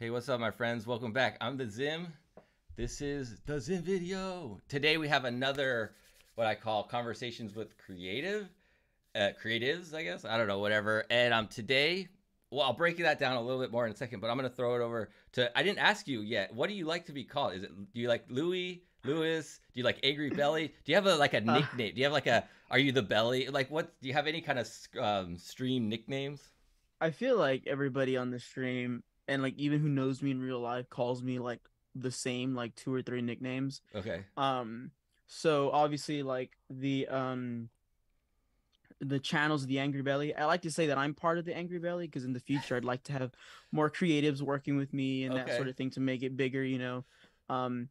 Hey, what's up, my friends? Welcome back. I'm the Zim. This is the Zim video. Today we have another what I call conversations with creative, uh, creatives, I guess. I don't know, whatever. And um, today, well, I'll break that down a little bit more in a second, but I'm gonna throw it over to. I didn't ask you yet. What do you like to be called? Is it do you like Louis? Lewis? Do you like Angry Belly? Do you have a like a uh. nickname? Do you have like a? Are you the Belly? Like what? Do you have any kind of um, stream nicknames? I feel like everybody on the stream and like even who knows me in real life calls me like the same like two or three nicknames. Okay. Um so obviously like the um the channels of the Angry Belly. I like to say that I'm part of the Angry Belly because in the future I'd like to have more creatives working with me and okay. that sort of thing to make it bigger, you know. Um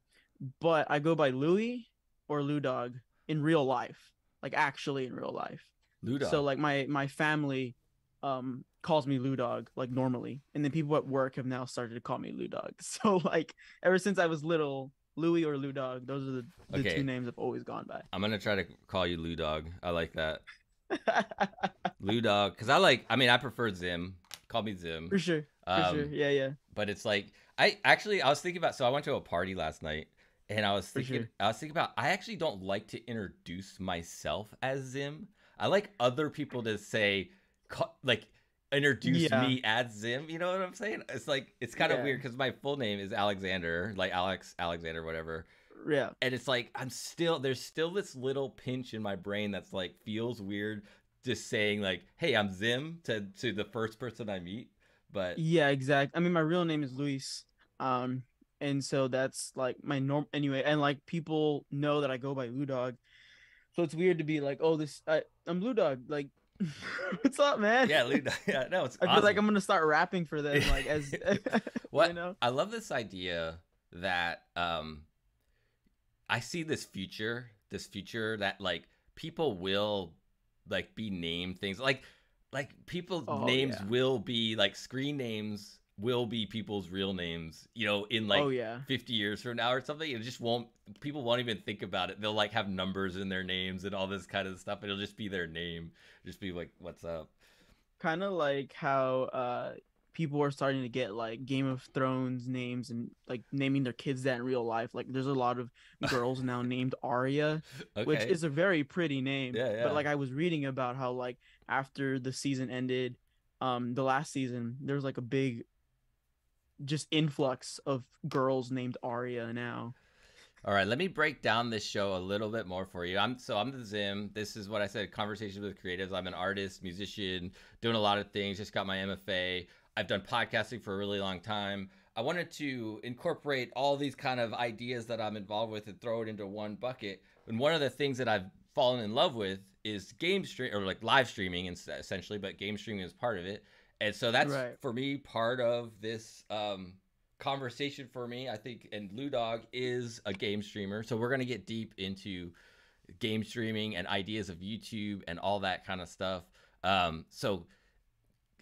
but I go by Louis or Lou Dog in real life. Like actually in real life. Lou Dog. So like my my family um calls me Lou Dog like normally, and then people at work have now started to call me Lou Dog. So like ever since I was little, Louis or Lou Dog, those are the, the okay. two names I've always gone by. I'm gonna try to call you Lou Dog. I like that. Lou Dog, because I like. I mean, I prefer Zim. Call me Zim. For sure. For um, sure. Yeah, yeah. But it's like I actually I was thinking about. So I went to a party last night, and I was thinking sure. I was thinking about. I actually don't like to introduce myself as Zim. I like other people to say, like introduce yeah. me as Zim. You know what I'm saying? It's like it's kind of yeah. weird because my full name is Alexander, like Alex Alexander, whatever. Yeah. And it's like I'm still there's still this little pinch in my brain that's like feels weird just saying like, "Hey, I'm Zim" to to the first person I meet. But yeah, exactly. I mean, my real name is Luis. Um, and so that's like my norm anyway. And like people know that I go by Lou Dog, so it's weird to be like, "Oh, this I, I'm Lou Dog." Like What's up, man? Yeah, yeah, no, it's. I awesome. feel like I'm gonna start rapping for them, like as. what you know? I love this idea that um, I see this future, this future that like people will like be named things like like people's oh, names yeah. will be like screen names will be people's real names, you know, in like oh, yeah. 50 years from now or something. It just won't, people won't even think about it. They'll like have numbers in their names and all this kind of stuff. It'll just be their name, just be like, what's up? Kind of like how uh, people are starting to get like Game of Thrones names and like naming their kids that in real life. Like there's a lot of girls now named Arya, okay. which is a very pretty name. Yeah, yeah. But like I was reading about how like after the season ended, um, the last season, there was like a big just influx of girls named Arya now. All right, let me break down this show a little bit more for you. I'm so I'm the Zim. This is what I said, conversations with creatives. I'm an artist, musician, doing a lot of things. Just got my MFA. I've done podcasting for a really long time. I wanted to incorporate all these kind of ideas that I'm involved with and throw it into one bucket. And one of the things that I've fallen in love with is game stream or like live streaming essentially, but game streaming is part of it. And so that's right. for me part of this um, conversation for me. I think, and Lou Dog is a game streamer, so we're gonna get deep into game streaming and ideas of YouTube and all that kind of stuff. Um, so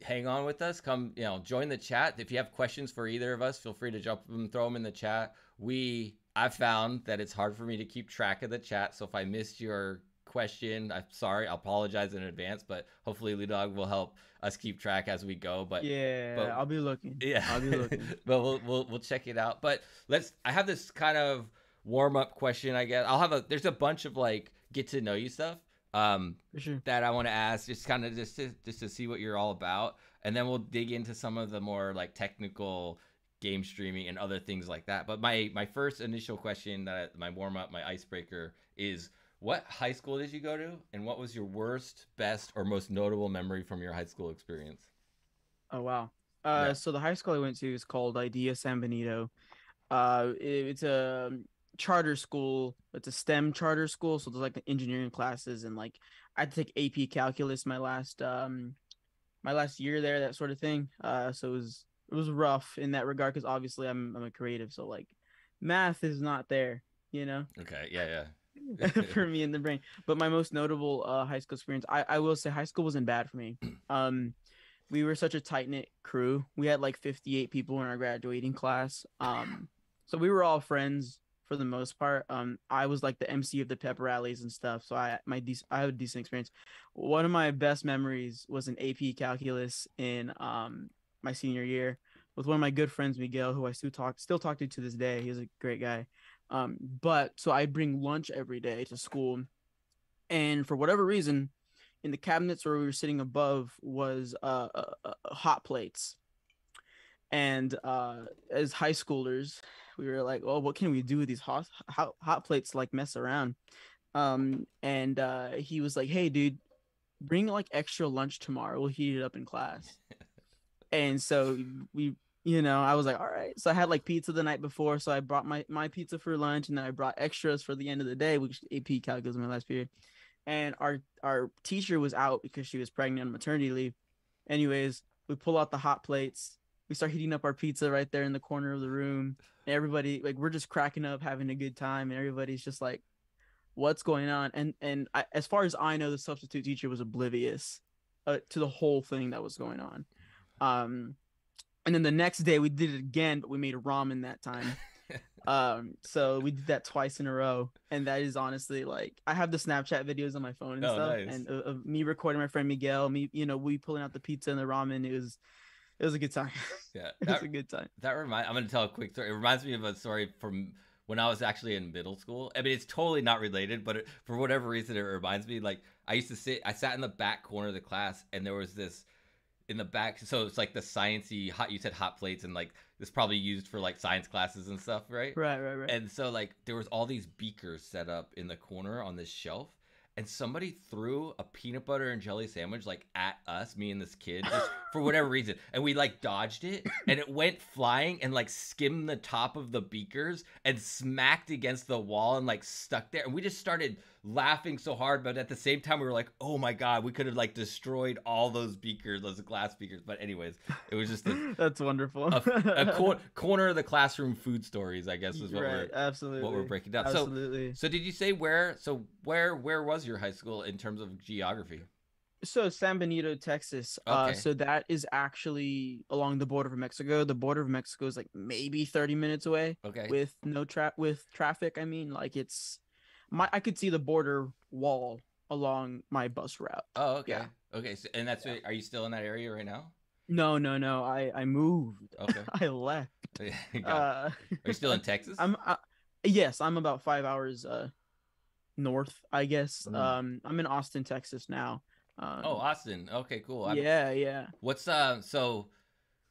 hang on with us. Come, you know, join the chat. If you have questions for either of us, feel free to jump them, throw them in the chat. We I found that it's hard for me to keep track of the chat. So if I missed your question. I'm sorry. I apologize in advance, but hopefully Lou Dog will help us keep track as we go. But yeah, but, I'll be looking. Yeah, I'll be looking. but we'll, we'll we'll check it out. But let's. I have this kind of warm up question. I guess I'll have a. There's a bunch of like get to know you stuff um sure. that I want to ask just kind of just to just to see what you're all about and then we'll dig into some of the more like technical game streaming and other things like that but my my first initial question that my warm up my icebreaker is what high school did you go to, and what was your worst, best, or most notable memory from your high school experience? Oh wow! Uh, yeah. So the high school I went to is called IDEA San Benito. Uh, it, it's a charter school. It's a STEM charter school, so there's like engineering classes and like I had to take AP Calculus my last um my last year there, that sort of thing. Uh, so it was it was rough in that regard because obviously I'm I'm a creative, so like math is not there, you know. Okay. Yeah. Yeah. for me in the brain. But my most notable uh, high school experience, I, I will say, high school wasn't bad for me. Um, we were such a tight knit crew. We had like 58 people in our graduating class. Um, so we were all friends for the most part. Um, I was like the MC of the pep rallies and stuff. So I my de- I have a decent experience. One of my best memories was an AP calculus in um my senior year. with one of my good friends, Miguel, who I still talk still talk to to this day. He's a great guy. Um, but so I bring lunch every day to school, and for whatever reason, in the cabinets where we were sitting above was uh, uh, uh hot plates. And uh, as high schoolers, we were like, "Oh, what can we do with these hot hot, hot plates? Like mess around." Um, and uh, he was like, "Hey, dude, bring like extra lunch tomorrow. We'll heat it up in class." and so we, you know, I was like, "All right." So I had like pizza the night before, so I brought my my pizza for lunch, and then I brought extras for the end of the day, which AP calculus my last period. And our our teacher was out because she was pregnant on maternity leave. Anyways, we pull out the hot plates. We start heating up our pizza right there in the corner of the room. And everybody like we're just cracking up, having a good time, and everybody's just like, what's going on and and I, as far as i know the substitute teacher was oblivious uh, to the whole thing that was going on um and then the next day we did it again but we made ramen that time um so we did that twice in a row and that is honestly like i have the snapchat videos on my phone and oh, stuff nice. and of, of me recording my friend miguel me you know we pulling out the pizza and the ramen it was it was a good time yeah it was a good time that remind i'm gonna tell a quick story it reminds me of a story from when I was actually in middle school. I mean, it's totally not related, but it, for whatever reason, it reminds me. Like I used to sit, I sat in the back corner of the class, and there was this in the back. So it's like the sciency hot. You said hot plates, and like this probably used for like science classes and stuff, right? Right, right, right. And so like there was all these beakers set up in the corner on this shelf, and somebody threw a peanut butter and jelly sandwich like at us, me and this kid, just for whatever reason. And we like dodged it and it went flying and like skimmed the top of the beakers and smacked against the wall and like stuck there. And we just started laughing so hard, but at the same time we were like, "Oh my god, we could have like destroyed all those beakers, those glass beakers." But anyways, it was just a, that's wonderful. a, a cor- corner of the classroom food stories, I guess, is what right, we're absolutely what we're breaking down. Absolutely. So, so did you say where? So where where was your high school in terms of geography? So San Benito, Texas. Uh, okay. Uh, so that is actually along the border of Mexico. The border of Mexico is like maybe 30 minutes away. Okay. With no trap with traffic. I mean, like it's my I could see the border wall along my bus route. Oh, okay. Yeah. Okay. So, and that's yeah. what, are you still in that area right now? No, no, no. I I moved. Okay. I left. uh, are you still in Texas? I'm. Uh, yes, I'm about five hours uh north. I guess. Mm. Um, I'm in Austin, Texas now. Um, oh, Austin. Okay, cool. I'm, yeah, yeah. What's uh? So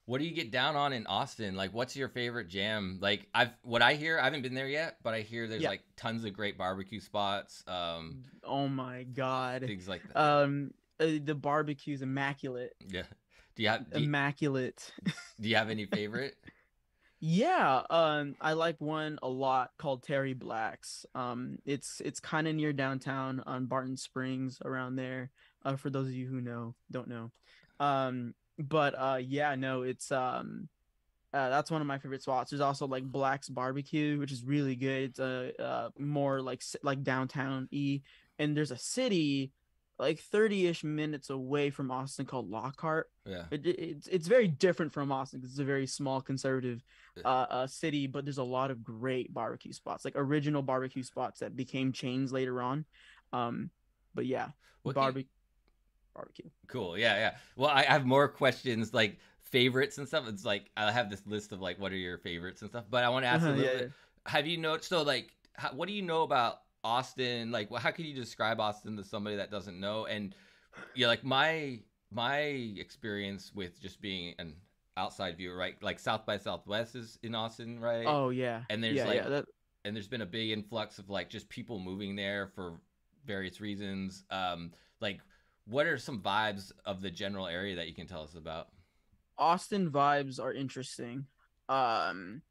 what do you get down on in Austin? Like, what's your favorite jam? Like, I've what I hear, I haven't been there yet, but I hear there's yeah. like tons of great barbecue spots. Um, oh my god, things like that. Um, uh, the barbecue's immaculate. Yeah. Do you have do you, immaculate? do you have any favorite? yeah, um, I like one a lot called Terry Black's. Um, it's it's kind of near downtown on Barton Springs, around there. Uh, for those of you who know, don't know. Um, but uh yeah no it's um uh, that's one of my favorite spots. There's also like Black's Barbecue, which is really good. It's uh, uh more like like downtown e, and there's a city like 30ish minutes away from Austin called Lockhart. Yeah, it, it, it's it's very different from Austin because it's a very small conservative uh, uh city, but there's a lot of great barbecue spots, like original barbecue spots that became chains later on. Um, but yeah, barbecue barbecue. Cool. Yeah, yeah. Well, I have more questions like favorites and stuff. It's like I have this list of like what are your favorites and stuff. But I want to ask uh-huh, a little yeah, bit. Yeah. Have you noticed? So like, how, what do you know about Austin? Like, how can you describe Austin to somebody that doesn't know? And yeah, like my my experience with just being an outside viewer, right? Like South by Southwest is in Austin, right? Oh yeah. And there's yeah, like, that... and there's been a big influx of like just people moving there for various reasons. Um, like what are some vibes of the general area that you can tell us about? Austin vibes are interesting. Um,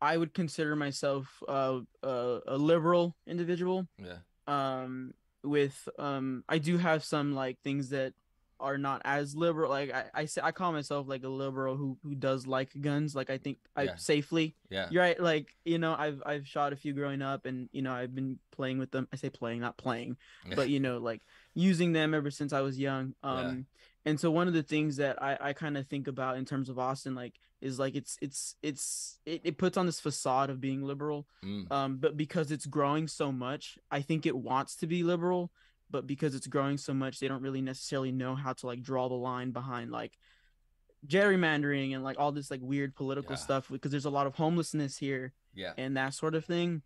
I would consider myself uh, uh, a liberal individual. Yeah. Um, with um, I do have some like things that are not as liberal. Like I, I say, I call myself like a liberal who who does like guns. Like I think I safely. Yeah. You're right. Like you know, I've I've shot a few growing up, and you know, I've been playing with them. I say playing, not playing, but you know, like using them ever since I was young. Um, yeah. and so one of the things that I I kind of think about in terms of Austin, like is like it's it's it's it, it puts on this facade of being liberal mm. um but because it's growing so much i think it wants to be liberal but because it's growing so much they don't really necessarily know how to like draw the line behind like gerrymandering and like all this like weird political Yeah. stuff because there's a lot of homelessness here Yeah. and that sort of thing.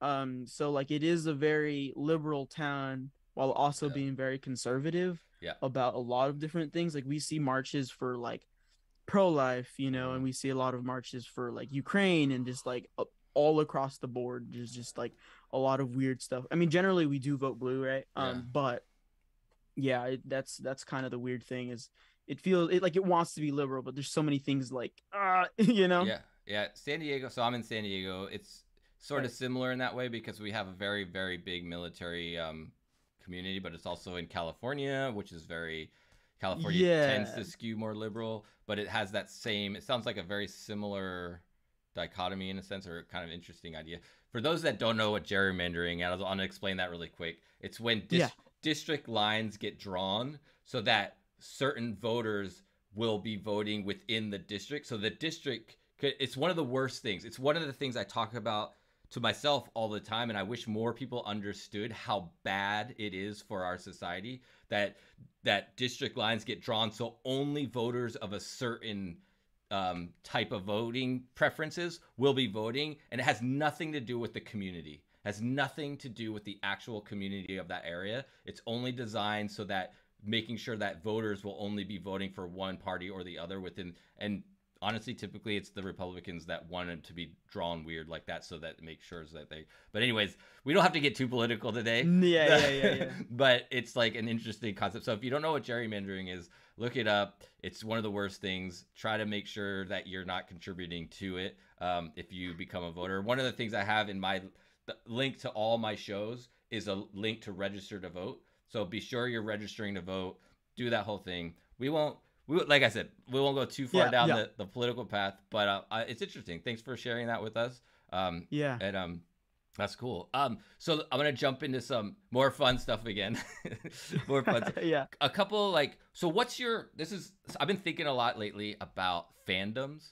Um, so like it is a very liberal town while also Yeah. being very conservative Yeah. about a lot of different things. Like we see marches for like pro-life, you know, Mhm. and we see a lot of marches for like Ukraine and just like all across the board. There's just like a lot of weird stuff. I mean, generally we do vote blue, right? Um, but yeah, it, that's that's kind of the weird thing is it feels it like it wants to be liberal, but there's so many things like uh, you know. Yeah, yeah. San Diego. So I'm in San Diego. It's sort of similar in that way because we have a very, very big military um, community, but it's also in California, which is very California tends to skew more liberal, but it has that same. It sounds like a very similar dichotomy in a sense, or kind of interesting idea. For those that don't know what gerrymandering is, I want to explain that really quick. It's when dis- Yeah. district lines get drawn so that certain voters will be voting within the district. So the district, could- it's one of the worst things. It's one of the things I talk about to myself all the time, and I wish more people understood how bad it is for our society that that district lines get drawn so only voters of a certain um, type of voting preferences will be voting, and it has nothing to do with the community. Has nothing to do with the actual community of that area. It's only designed so that making sure that voters will only be voting for one party or the other within and honestly typically it's the republicans that wanted to be drawn weird like that so that makes sure that they but anyways we don't have to get too political today Yeah, yeah, yeah, yeah. but it's like an interesting concept. So if you don't know what gerrymandering is, look it up. It's one of the worst things. Try to make sure that you're not contributing to it um, if you become a voter. One of the things I have in my the link to all my shows is a link to register to vote. So be sure you're registering to vote. Do that whole thing. We won't. We like I said, we won't go too far Yeah, down yeah. the, the political path, but uh, I, it's interesting. Thanks for sharing that with us. Um, Yeah. and um, that's cool. Um, so I'm gonna jump into some more fun stuff again. more fun. stuff. yeah. A couple like so. What's your? This is. I've been thinking a lot lately about fandoms.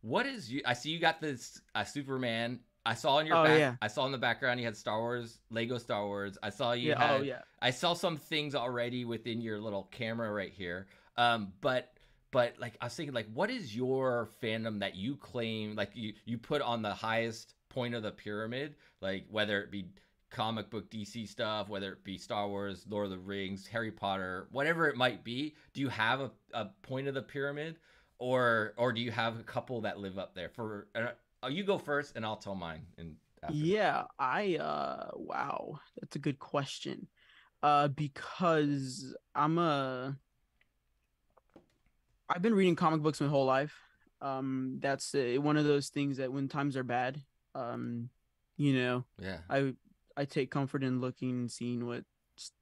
What is you? I see you got this uh, Superman. I saw in your Oh, back. yeah. I saw in the background you had Star Wars, Lego Star Wars. I saw you Yeah. had. Oh yeah. I saw some things already within your little camera right here. Um, but but like I was thinking, like, what is your fandom that you claim, like you you put on the highest point of the pyramid, like whether it be comic book DC stuff, whether it be Star Wars, Lord of the Rings, Harry Potter, whatever it might be. Do you have a, a point of the pyramid, or or do you have a couple that live up there? For uh, you go first, and I'll tell mine. And. Yeah, I uh wow, that's a good question. Uh because I'm a I've been reading comic books my whole life. Um that's uh, one of those things that when times are bad, um you know, yeah, I I take comfort in looking and seeing what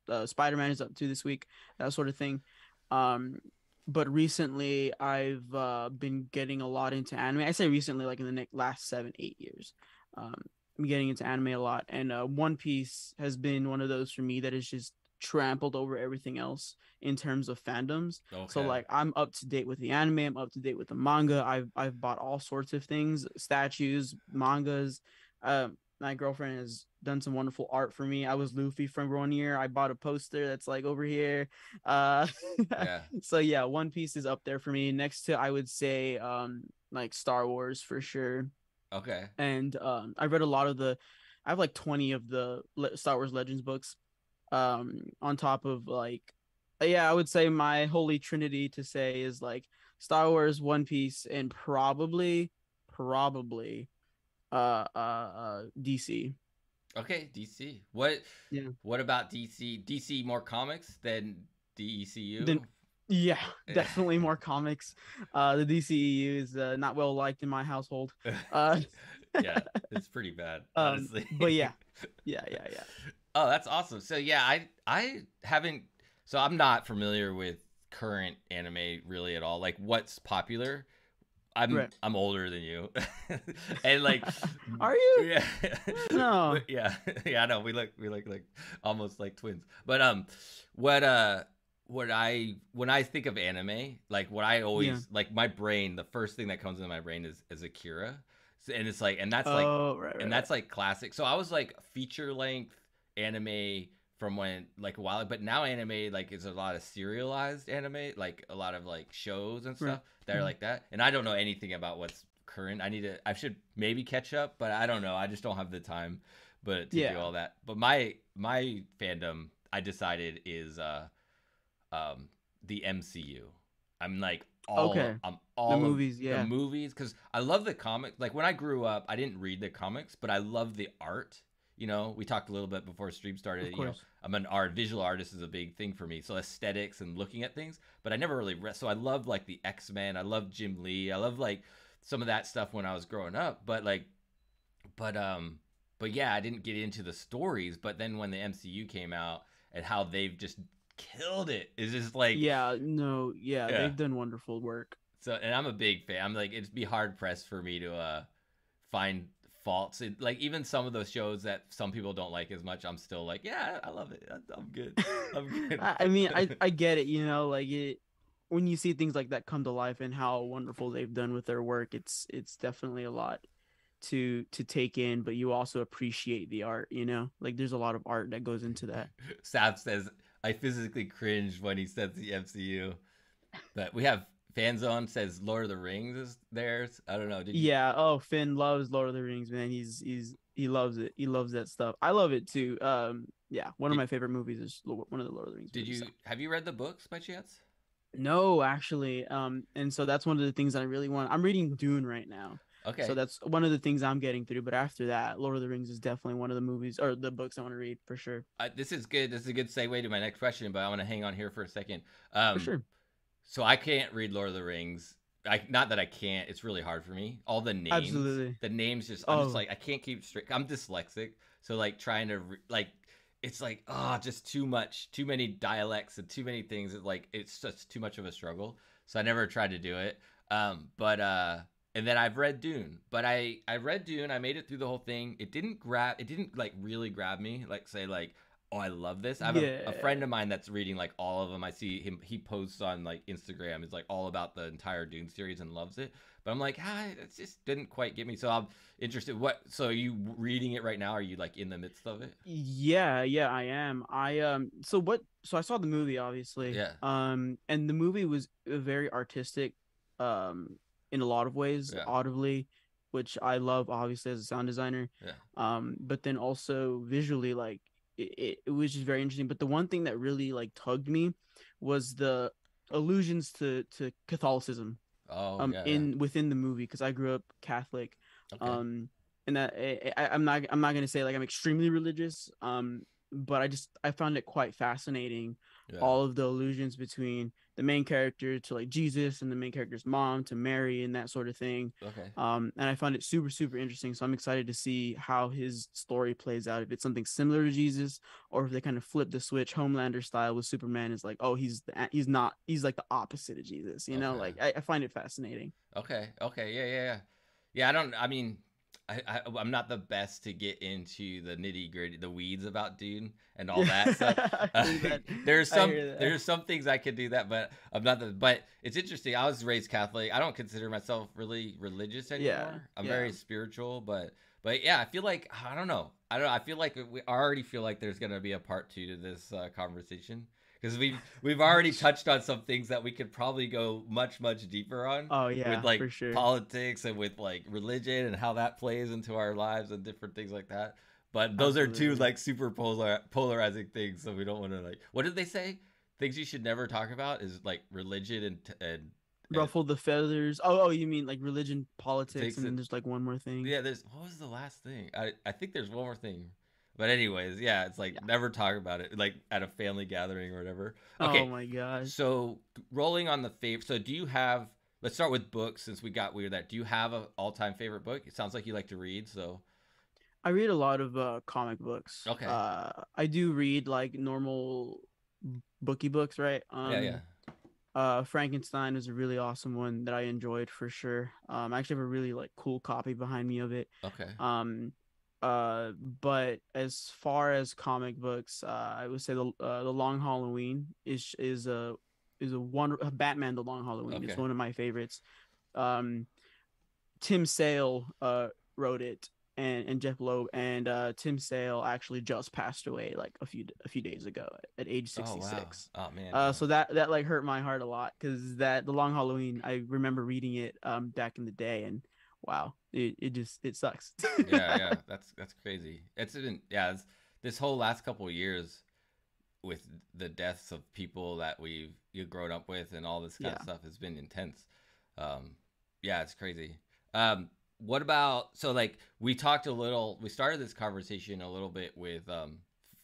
uh, Spider-Man is up to this week, that sort of thing. Um, but recently I've uh, been getting a lot into anime. I say recently, like in the next last seven, eight years. Um, I'm getting into anime a lot, and uh, One Piece has been one of those for me that is just trampled over everything else in terms of fandoms. okay. So like I'm up to date with the anime, I'm up to date with the manga. I've I've bought all sorts of things, statues, mangas. Um, my girlfriend has done some wonderful art for me. I was Luffy from one year. I bought a poster that's like over here. Uh, yeah, so yeah, One Piece is up there for me. Next to I would say um like Star Wars for sure. okay, And um I read a lot of the I have like 20 of the Star Wars Legends books. Um on top of like yeah, I would say my holy trinity to say is like Star Wars, One Piece, and probably probably uh uh, uh DC. okay. DC. What? Yeah. What about DC? DC more comics than DCEU? Then- Yeah, definitely more comics. Uh the DCEU is uh, not well liked in my household. Uh yeah, it's pretty bad, Um, honestly. but yeah. yeah, yeah, yeah. Oh, that's awesome. So yeah, I I haven't so I'm not familiar with current anime really at all. Like what's popular? I'm Right. I'm older than you. and like Are you? Yeah. No. Yeah. Yeah, I know. We look we look like almost like twins. But um what uh what I when I think of anime, like what I always Yeah. like my brain, the first thing that comes into my brain is is Akira. And it's like and that's like oh, right, right. and that's like classic. So I was like feature length anime from when like a while but now anime like is a lot of serialized anime like a lot of like shows and stuff Right. that are Mhm. like that and i don't know anything about what's current i need to i should maybe catch up but i don't know i just don't have the time but to Yeah. do all that but my my fandom i decided is uh um the mcu i'm like all Okay. i'm all the movies, yeah. the movies because I love the comic. Like when I grew up, I didn't read the comics, but I love the art. You know, we talked a little bit before stream started. Of You know. I'm an art visual artist is a big thing for me. So aesthetics and looking at things, but I never really read. So I love like the X Men. I love Jim Lee. I love like some of that stuff when I was growing up. But like, but um, but yeah, I didn't get into the stories. But then when the MCU came out and how they've just killed it is just like yeah, no, yeah, Yeah. they've done wonderful work. so, and I'm a big fan. I'm like, it'd be hard pressed for me to uh find faults. It, like even some of those shows that some people don't like as much, I'm still like, yeah, I love it. I- I'm good. I'm good. I, I mean, I I get it. You know, like it when you see things like that come to life and how wonderful they've done with their work. It's it's definitely a lot to to take in, but you also appreciate the art. You know, like there's a lot of art that goes into that. Sap says, I physically cringed when he said the MCU. But we have Fanzone says Lord of the Rings is theirs. I don't know. Did you, Yeah. Oh, Finn loves Lord of the Rings, man. He's he's he loves it. He loves that stuff. I love it too. Um, yeah, one of my favorite movies is one of the Lord of the Rings. Did movies, you so. have you read the books by chance? No, actually. Um, and so that's one of the things that I really want. I'm reading Dune right now. Okay. So that's one of the things I'm getting through. But after that, Lord of the Rings is definitely one of the movies or the books I want to read for sure. uh, this is good. This is a good segue to my next question, but I want to hang on here for a second. Um, for sure. So I can't read Lord of the Rings. I not that I can't. It's really hard for me. All the names, Absolutely. the names just. I'm just Oh. like I can't keep straight. I'm dyslexic, so like trying to re- like, it's like ah, just too much, too many dialects and too many things. It's like it's just too much of a struggle. So I never tried to do it. Um, but uh, and then I've read Dune. But I I read Dune. I made it through the whole thing. It didn't grab. It didn't like really grab me. Like say like. Oh, I love this. I have a, a friend of mine that's reading like all of them. I see him. He posts on like Instagram. It's like all about the entire Dune series and loves it. But I'm like, ah, it just didn't quite get me. So I'm interested. What? So are you reading it right now? Are you like in the midst of it? Yeah, yeah, I am. I um. So what? So I saw the movie, obviously. Yeah. Um, and the movie was very artistic, um, in a lot of ways, Yeah. audibly, which I love, obviously as a sound designer. Yeah. Um, but then also visually, like it, it, was just very interesting. But the one thing that really like tugged me was the allusions to to Catholicism. Oh, um, yeah. in within the movie because I grew up Catholic. Okay. Um, and that I, I, I'm not I'm not gonna say like I'm extremely religious. Um, but I just I found it quite fascinating. Yeah. All of the allusions between the main character to like Jesus and the main character's mom to Mary and that sort of thing. okay. Um, and I found it super super interesting. So I'm excited to see how his story plays out. If it's something similar to Jesus, or if they kind of flip the switch, Homelander style with Superman is like, oh, he's the, he's not he's like the opposite of Jesus. You know, like I, I find it fascinating. Okay. Okay. Yeah. Yeah. Yeah. Yeah. I don't. I mean, I, I I'm not the best to get into the nitty gritty, the weeds about Dune and all that stuff. That. there's some there's some things I could do that, but I'm not the. But it's interesting. I was raised Catholic. I don't consider myself really religious anymore. Yeah, I'm yeah. very spiritual, but but yeah, I feel like I don't know. I don't. know. I feel like we I already feel like there's gonna be a part two to this uh, conversation because we've we've already touched on some things that we could probably go much much deeper on Oh yeah, with like sure. politics and with like religion and how that plays into our lives and different things like that. But those are two like super polar polarizing things, so we don't want to like. What did they say? Things you should never talk about is like religion and and, and Ruffle the feathers. Oh, oh, you mean like religion, politics, and then there's like one more thing. yeah. There's what was the last thing? I I think there's one more thing. But anyways, yeah, it's like Yeah. never talk about it, like at a family gathering or whatever. Okay, Oh my gosh. So rolling on the favorite. So do you have? Let's start with books since we got weird. That do you have a all time favorite book? It sounds like you like to read. So I read a lot of uh comic books. Okay. Uh, I do read like normal booky books, right? Um, yeah, yeah. Uh, Frankenstein is a really awesome one that I enjoyed for sure. Um, I actually have a really like cool copy behind me of it. Okay. Um, uh, but as far as comic books, uh, I would say the uh, the Long Halloween is is a is a one Batman the Long Halloween. It's Okay. one of my favorites. Um, Tim Sale uh wrote it. and and Jeph Loeb and uh, Tim Sale actually just passed away like a few a few days ago at age 66. Oh, wow. oh man. Uh, so that that like hurt my heart a lot because that the Long Halloween I remember reading it um back in the day and wow it, it just it sucks. yeah, yeah, that's that's crazy. It's been yeah, it's, this whole last couple years with the deaths of people that we've you grown up with and all this kind yeah. of stuff has been intense. Um, yeah, it's crazy. Um, what about so like we talked a little we started this conversation a little bit with um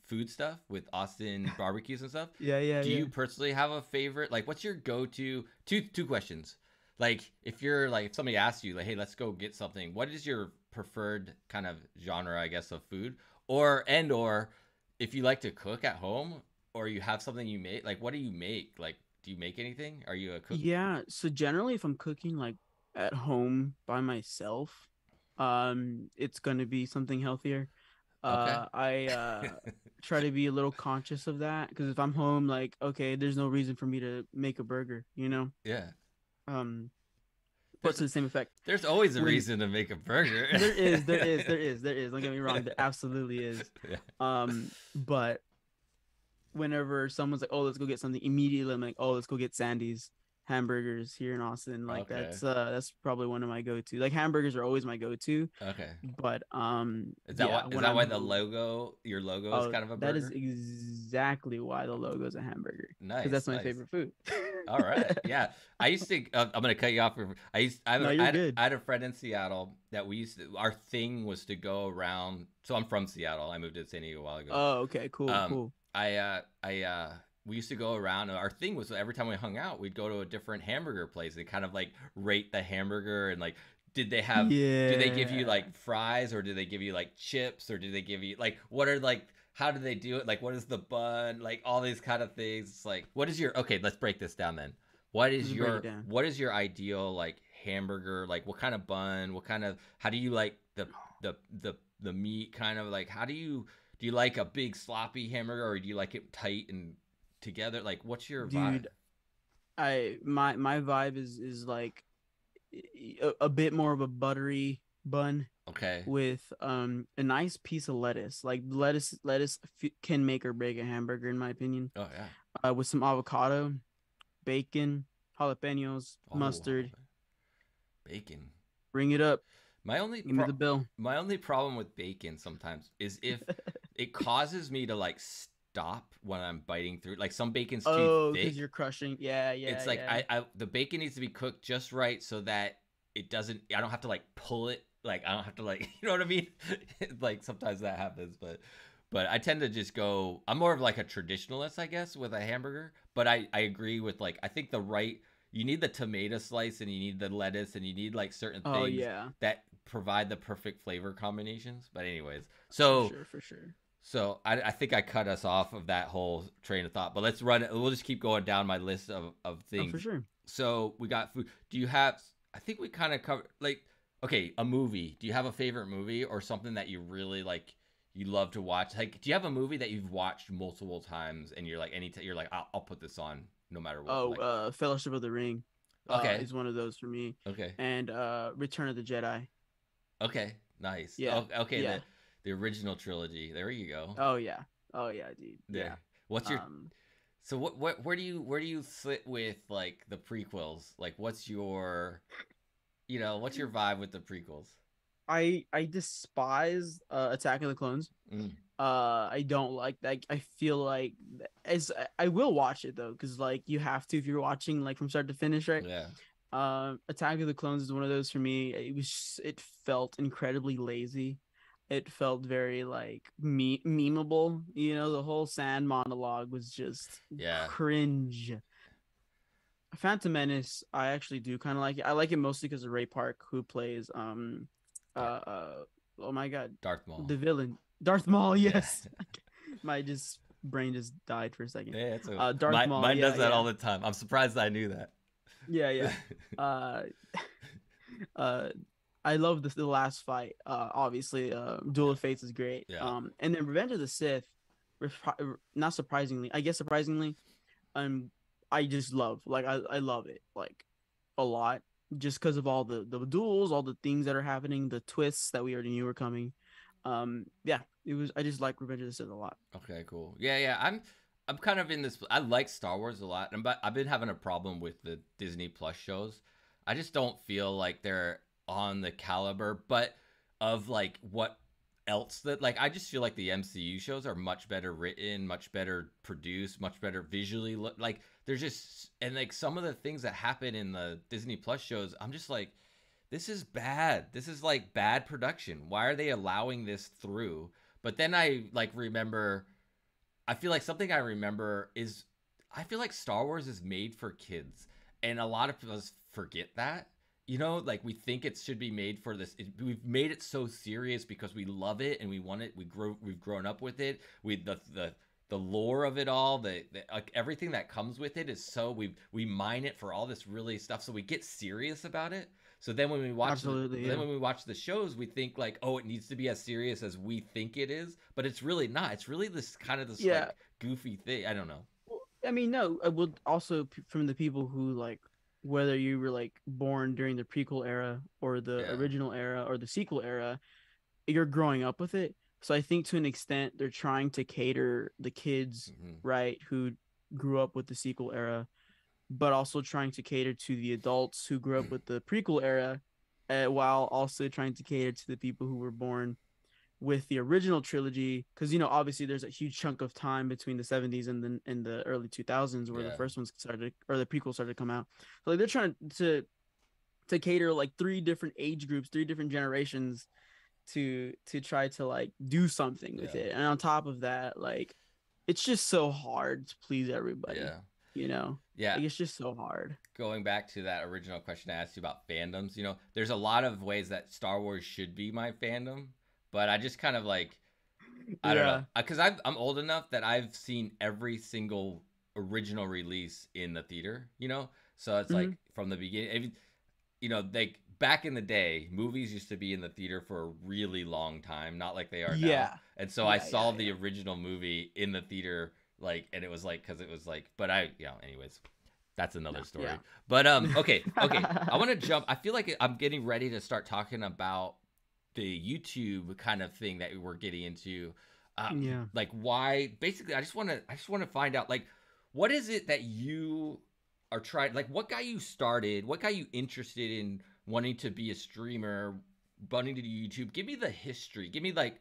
food stuff with Austin barbecues and stuff. Yeah, yeah. Do yeah. you personally have a favorite? Like what's your go-to two two questions. Like if you're like if somebody asks you like hey, let's go get something, what is your preferred kind of genre, I guess, of food? Or and or if you like to cook at home or you have something you make, like what do you make? Like do you make anything? Are you a cook? Yeah, so generally if I'm cooking like at home by myself, um, it's gonna be something healthier. Okay. Uh, I uh, try to be a little conscious of that because if I'm home, like, okay, there's no reason for me to make a burger, you know? Yeah. Um, but to the same effect. There's always a when, reason to make a burger. there is, there is, there is, there is. Don't get me wrong, there absolutely is. Um, but whenever someone's like, "Oh, let's go get something," immediately I'm like, "Oh, let's go get Sandy's." Hamburgers here in Austin. Like okay. that's uh that's probably one of my go to. Like hamburgers are always my go to. Okay. But um Is that yeah, why is that I'm, why the logo your logo is oh, kind of a burger? That is exactly why the logo is a hamburger. Nice. Because that's my nice. favorite food. All right. Yeah. I used to uh, I'm gonna cut you off. I used I, no, I, had, I had a friend in Seattle that we used to our thing was to go around so I'm from Seattle. I moved to San Diego a while ago. Oh, okay, cool, um, cool. I uh I uh we used to go around. Uh, our thing was every time we hung out, we'd go to a different hamburger place and kind of like rate the hamburger and like, did they have? Yeah. Do they give you like fries or do they give you like chips or do they give you like what are like? How do they do it? Like, what is the bun? Like all these kind of things. It's like, what is your? Okay, let's break this down then. What is your? What is your ideal like hamburger? Like, what kind of bun? What kind of? How do you like the the the the meat? Kind of like, how do you? Do you like a big sloppy hamburger or do you like it tight and together? Like, what's your Dude, vibe? I my my vibe is is like a, a bit more of a buttery bun. Okay. With um a nice piece of lettuce. Like lettuce lettuce f- can make or break a hamburger in my opinion. Oh yeah. Uh, with some avocado, bacon, jalapenos, oh, mustard, bacon. Bring it up. My only give pro- me the bill. My only problem with bacon sometimes is if it causes me to like stop when I'm biting through. Like some bacon's too oh, thick. because you're crushing. Yeah, yeah. It's like yeah. I, I, the bacon needs to be cooked just right so that it doesn't. I don't have to like pull it. Like I don't have to like. You know what I mean? like sometimes that happens, but but I tend to just go. I'm more of like a traditionalist, I guess, with a hamburger. But I I agree with like I think the right. You need the tomato slice and you need the lettuce and you need like certain oh, things yeah. that provide the perfect flavor combinations. But anyways, so for sure, for sure. So I, I, think I cut us off of that whole train of thought, but let's run it. We'll just keep going down my list of, of things. Oh, for sure. So we got food. Do you have, I think we kind of covered, like, okay, a movie. Do you have a favorite movie or something that you really like, you love to watch? Like, do you have a movie that you've watched multiple times and you're like, any, t- you're like, I'll, I'll, put this on no matter what? Oh, like, uh, Fellowship of the Ring. Uh, okay. Uh, is one of those for me. Okay. And uh, Return of the Jedi. Okay. Nice. Yeah. okay. Yeah. The, the original trilogy. There you go. Oh yeah. Oh yeah, dude. Yeah. yeah. What's your um, so what what where do you where do you sit with like the prequels? Like what's your you know, what's your vibe with the prequels? I I despise uh, Attack of the Clones. Mm. Uh, I don't like that. I feel like as I will watch it though, because like you have to if you're watching like from start to finish, right? Yeah. Uh, Attack of the Clones is one of those for me. It was it felt incredibly lazy it felt very like me- memeable. You know, the whole sand monologue was just yeah cringe. Phantom Menace, I actually do kind of like it. I like it mostly because of Ray Park, who plays um, uh, uh, oh my god, Darth Maul, the villain, Darth Maul. Yes, my just brain just died for a second. Yeah, it's a, uh, Darth my, Maul. Mine yeah, does that yeah. all the time. I'm surprised I knew that. Yeah, yeah. uh, uh, I love the, the last fight. Uh, obviously, uh, Duel of Fates is great. Yeah. Um, and then Revenge of the Sith, not surprisingly, I guess surprisingly, um, I just love like I, I love it like a lot. just because of all the the duels, all the things that are happening, the twists that we already knew were coming. Um, yeah, it was. I just like Revenge of the Sith a lot. Okay, cool. Yeah, yeah. I'm I'm kind of in this. I like Star Wars a lot, and but I've been having a problem with the Disney Plus shows. I just don't feel like they're on the caliber, but of like what else that like I just feel like the MCU shows are much better written, much better produced, much better visually. Look like there's just and like some of the things that happen in the Disney Plus shows, I'm just like, this is bad. This is like bad production. Why are they allowing this through? But then I like remember, I feel like something I remember is I feel like Star Wars is made for kids, and a lot of us forget that you know like we think it should be made for this it, we've made it so serious because we love it and we want it we grow we've grown up with it we the the the lore of it all the, the like everything that comes with it is so we we mine it for all this really stuff so we get serious about it so then when we watch Absolutely, the, yeah. then when we watch the shows we think like oh it needs to be as serious as we think it is but it's really not it's really this kind of this yeah. like goofy thing i don't know I mean, no. I would also from the people who like whether you were like born during the prequel era or the yeah. original era or the sequel era, you're growing up with it. So I think to an extent they're trying to cater the kids, mm-hmm. right, who grew up with the sequel era, but also trying to cater to the adults who grew up with the prequel era, uh, while also trying to cater to the people who were born with the original trilogy because you know obviously there's a huge chunk of time between the 70s and the in the early 2000s where yeah. the first ones started or the prequel started to come out. So like they're trying to to cater like three different age groups three different generations to to try to like do something with yeah. it. And on top of that like it's just so hard to please everybody yeah. you know? Yeah. Like, it's just so hard. Going back to that original question i asked you about fandoms you know there's a lot of ways that star wars should be my fandom but I just kind of like I don't know because I'm I'm old enough that I've seen every single original release in the theater. You know, so it's mm-hmm. like from the beginning. You know, like back in the day, movies used to be in the theater for a really long time, not like they are now. Yeah. And so yeah, I saw yeah, the original movie in the theater, like, and it was like because it was like, but I, you know, anyways. That's another story. But um, okay, okay. I want to jump. I feel like I'm getting ready to start talking about the YouTube kind of thing that we're getting into. Um, yeah. Like why? Basically, I just want to. I just want to find out. Like, what is it that you are trying? Like, what got you started? What got you interested in wanting to be a streamer, wanting to YouTube? Give me the history. Give me like,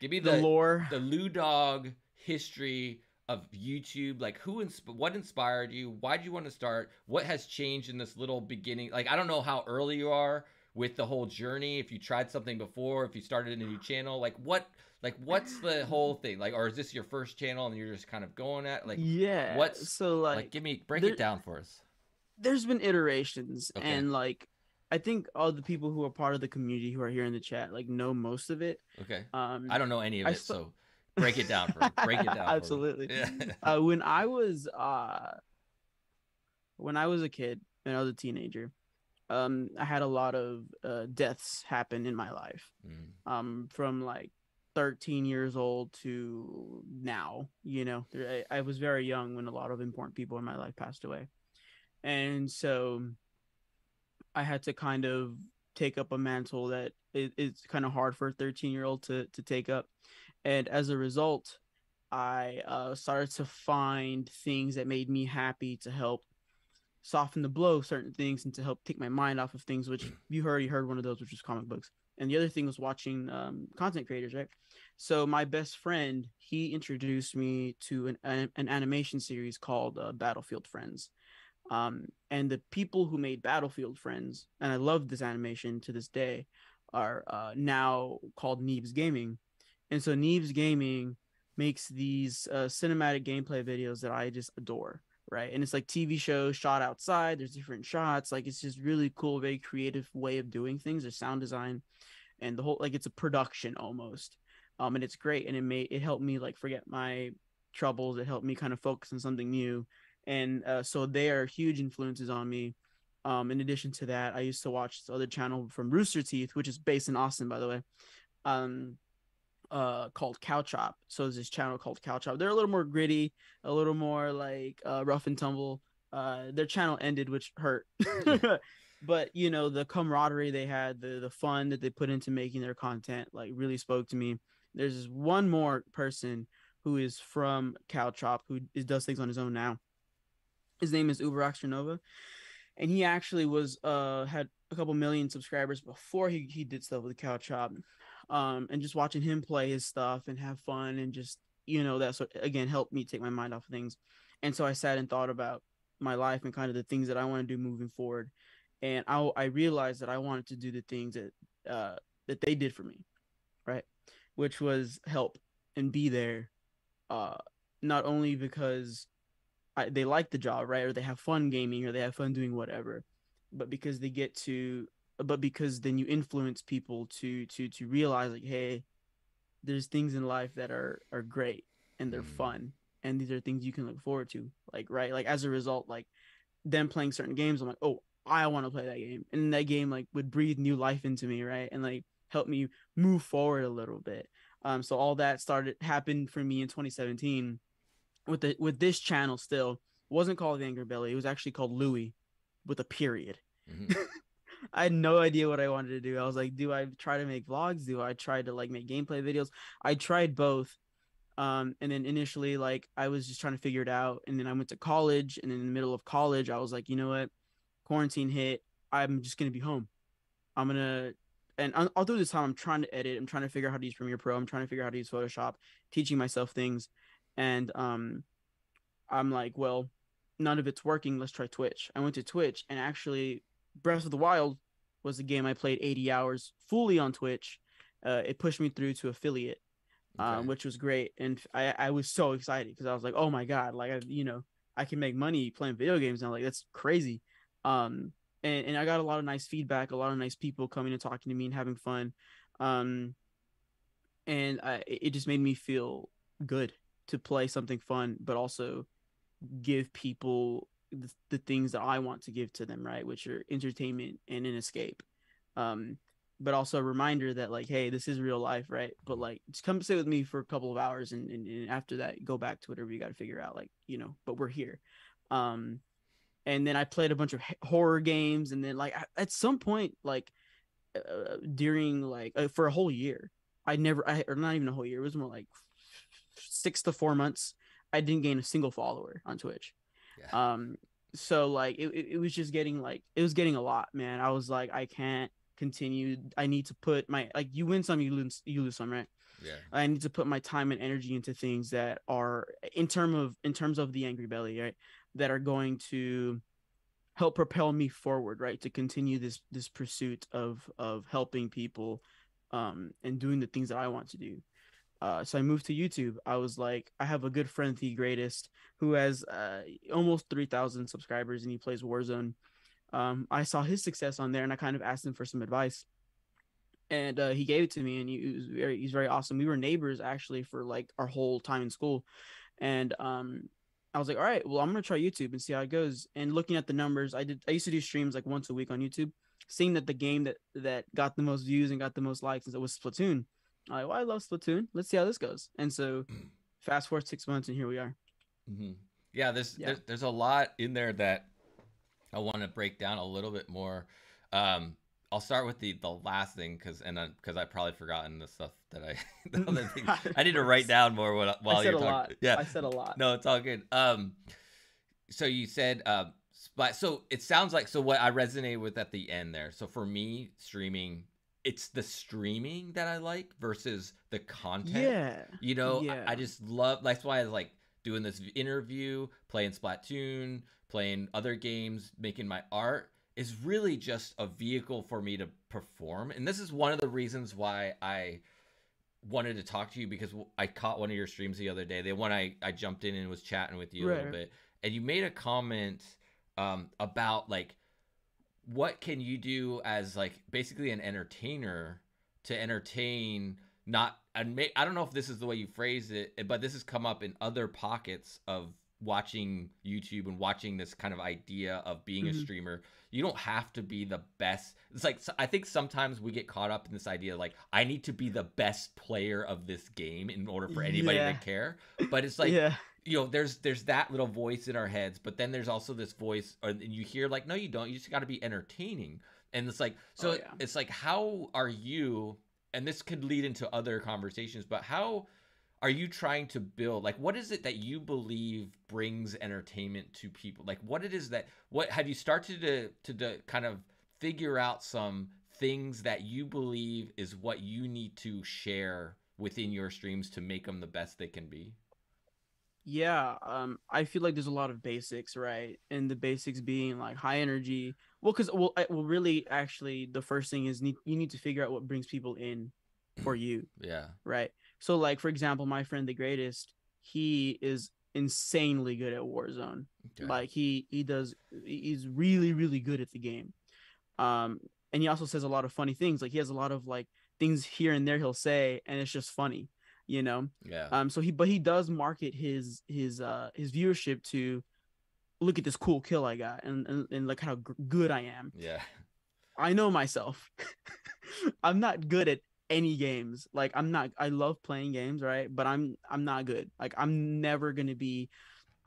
give me the, the lore, the Lou Dog history of YouTube? Like, who, insp- what inspired you? Why do you want to start? What has changed in this little beginning? Like, I don't know how early you are with the whole journey if you tried something before if you started a new channel like what like what's the whole thing like or is this your first channel and you're just kind of going at like yeah what's so like, like give me break there, it down for us there's been iterations okay. and like I think all the people who are part of the community who are here in the chat like know most of it. Okay. Um, I don't know any of I it, so break it down for me. Break it down. Absolutely. Yeah. uh, when I was uh, when I was a kid and I was a teenager, um, I had a lot of uh, deaths happen in my life, mm. um, from like 13 years old to now. You know, I, I was very young when a lot of important people in my life passed away, and so I had to kind of take up a mantle that it, it's kind of hard for a 13 year old to to take up, and as a result, I uh, started to find things that made me happy to help soften the blow of certain things and to help take my mind off of things which you already heard one of those which was comic books. And the other thing was watching um, content creators right? So my best friend he introduced me to an, an, an animation series called uh, battlefield friends. Um, and the people who made battlefield friends and i love this animation to this day are uh, now called neebs gaming. And so neebs gaming makes these uh, cinematic gameplay videos that i just adore right? And it's like TV shows shot outside. There's different shots. Like it's just really cool, very creative way of doing things. There's sound design, and the whole like it's a production almost. Um, and it's great, and it made it helped me like forget my troubles. It helped me kind of focus on something new, and uh, so they are huge influences on me. Um, in addition to that, I used to watch this other channel from Rooster Teeth, which is based in Austin, by the way. Um, uh called Cow Chop. So there's this channel called Cow Chop. They're a little more gritty, a little more like uh rough and tumble. Uh their channel ended, which hurt. but you know the camaraderie they had the the fun that they put into making their content like really spoke to me there's one more person who is from Cow Chop who does things on his own now his name is Uber Nova, and he actually was uh had a couple million subscribers before he, he did stuff with Cow Chop um and just watching him play his stuff and have fun and just you know that sort again helped me take my mind off of things. And so I sat and thought about my life and kind of the things that I want to do moving forward. And I I realized that I wanted to do the things that uh that they did for me, right? Which was help and be there, uh, not only because I, they like the job, right, or they have fun gaming, or they have fun doing whatever, but because they get to, but because then you influence people to to to realize like, hey, there's things in life that are are great and they're mm. fun, and these are things you can look forward to, like right, like as a result, like them playing certain games, I'm like, oh, I want to play that game. And that game like would breathe new life into me, right? And like help me move forward a little bit. Um, so all that started happened for me in 2017 with the with this channel still. It wasn't called the Angry Belly. It was actually called Louie with a period. Mm-hmm. I had no idea what I wanted to do. I was like, do I try to make vlogs? Do I try to like make gameplay videos? I tried both. Um, and then initially like I was just trying to figure it out. And then I went to college and in the middle of college, I was like, you know what? quarantine hit, I'm just gonna be home. I'm gonna and all through this time, I'm trying to edit. I'm trying to figure out how to use Premiere Pro. I'm trying to figure out how to use Photoshop, teaching myself things, and um, I'm like, well, none of it's working. Let's try Twitch. I went to Twitch, and actually, Breath of the Wild was the game I played 80 hours fully on Twitch. Uh, it pushed me through to affiliate, um, okay. um, which was great, and I I was so excited because I was like, oh my god, like I you know I can make money playing video games now. Like that's crazy. Um, and, and I got a lot of nice feedback, a lot of nice people coming and talking to me and having fun. Um, and I, it just made me feel good to play something fun, but also give people the, the things that I want to give to them, right? Which are entertainment and an escape. Um, but also a reminder that like, hey, this is real life, right? But like, just come sit with me for a couple of hours, and, and, and after that, go back to whatever you got to figure out. Like, you know, but we're here. Um, and then I played a bunch of horror games, and then like at some point, like uh, during like uh, for a whole year, I never, I or not even a whole year, it was more like six to four months. I didn't gain a single follower on Twitch. Yeah. Um, so like it, it was just getting like it was getting a lot, man. I was like, I can't continue. I need to put my like you win some, you lose, you lose some, right? Yeah. I need to put my time and energy into things that are in term of in terms of the angry belly, right? that are going to help propel me forward right to continue this this pursuit of of helping people um and doing the things that i want to do uh, so I moved to YouTube. I was like, I have a good friend, the greatest, who has uh, almost 3,000 subscribers and he plays Warzone. Um, I saw his success on there and I kind of asked him for some advice. And uh, he gave it to me and he, was very, he's very awesome. We were neighbors actually for like our whole time in school. And um, I was like, all right, well, I'm gonna try YouTube and see how it goes. And looking at the numbers, I did. I used to do streams like once a week on YouTube. Seeing that the game that that got the most views and got the most likes was Splatoon. I'm like, well, I love Splatoon. Let's see how this goes. And so, fast forward six months, and here we are. Mm-hmm. Yeah, there's, yeah. there's there's a lot in there that I want to break down a little bit more. Um, I'll start with the the last thing because and because I've probably forgotten the stuff that I the other thing. I need to write down more while, while you're talking. Yeah, I said a lot. No, it's all good. Um, so you said uh, but so it sounds like so what I resonated with at the end there. So for me, streaming it's the streaming that I like versus the content. Yeah. You know, yeah. I, I, just love that's why I like doing this interview, playing Splatoon, playing other games, making my art is really just a vehicle for me to perform. And this is one of the reasons why I wanted to talk to you because I caught one of your streams the other day. The one I, I jumped in and was chatting with you right. a little bit. And you made a comment um, about like what can you do as like basically an entertainer to entertain not and may, I don't know if this is the way you phrase it, but this has come up in other pockets of watching YouTube and watching this kind of idea of being mm-hmm. a streamer you don't have to be the best. It's like I think sometimes we get caught up in this idea like I need to be the best player of this game in order for anybody yeah. to care. But it's like yeah. You know there's there's that little voice in our heads but then there's also this voice uh, and you hear like no you don't you just got to be entertaining. And it's like so Oh, yeah. it's like how are you and this could lead into other conversations but how are you trying to build like what is it that you believe brings entertainment to people? Like what it is that what have you started to to, to kind of figure out some things that you believe is what you need to share within your streams to make them the best they can be Yeah, um, I feel like there's a lot of basics, right? And the basics being like high energy. Well, because well, I, well, really, actually, the first thing is need, you need to figure out what brings people in for you, yeah right? So, like for example, my friend the greatest, he is insanely good at Warzone. okay. Like he he does, he's really really good at the game. Um, and he also says a lot of funny things. Like he has a lot of like things here and there he'll say, and it's just funny, you know. yeah Um, so he but he does market his his uh his viewership to look at this cool kill I got and and, and look how g- good I am. yeah I know myself. I'm not good at any games. Like I'm not. I love playing games, right? But I'm I'm not good. Like I'm never gonna be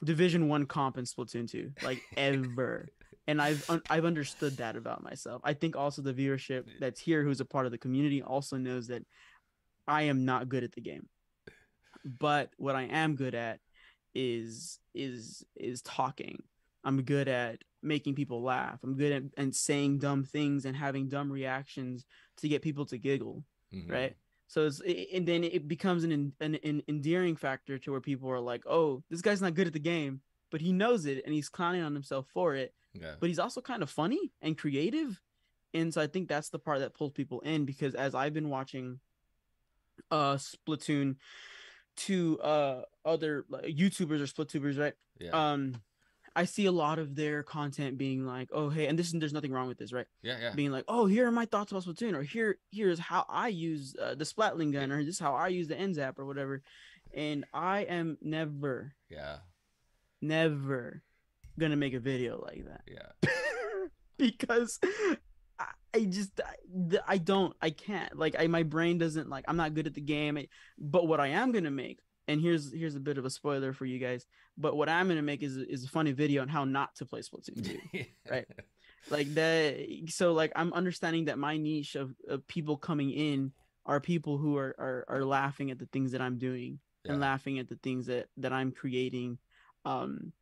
Division One comp in Splatoon two, like ever. and I've un- I've understood that about myself. I think also the viewership that's here, who's a part of the community, also knows that I am not good at the game. But what I am good at is is is talking. I'm good at making people laugh. I'm good at and saying dumb things and having dumb reactions to get people to giggle, Mhm. right? So it's and then it becomes an, an an endearing factor to where people are like, "Oh, this guy's not good at the game, but he knows it and he's clowning on himself for it, yeah but he's also kind of funny and creative." And so I think that's the part that pulls people in because as I've been watching uh Splatoon to uh other like, YouTubers or Splatooners, right? yeah. Um i see a lot of their content being like oh hey and this and there's nothing wrong with this right? Yeah yeah. Being like oh here are my thoughts about splatoon or here here's how i use uh, the splatling gun or this is how i use the nzap or whatever. And i am never yeah. never gonna make a video like that. Yeah. Because I, just I, I don't I can't like I my brain doesn't like I'm not good at the game but what I am gonna make and here's here's a bit of a spoiler for you guys but what I'm gonna make is is a funny video on how not to play Splatoon 2 Right. like that so like I'm understanding that my niche of, of people coming in are people who are, are are laughing at the things that I'm doing and laughing at the things that that I'm creating um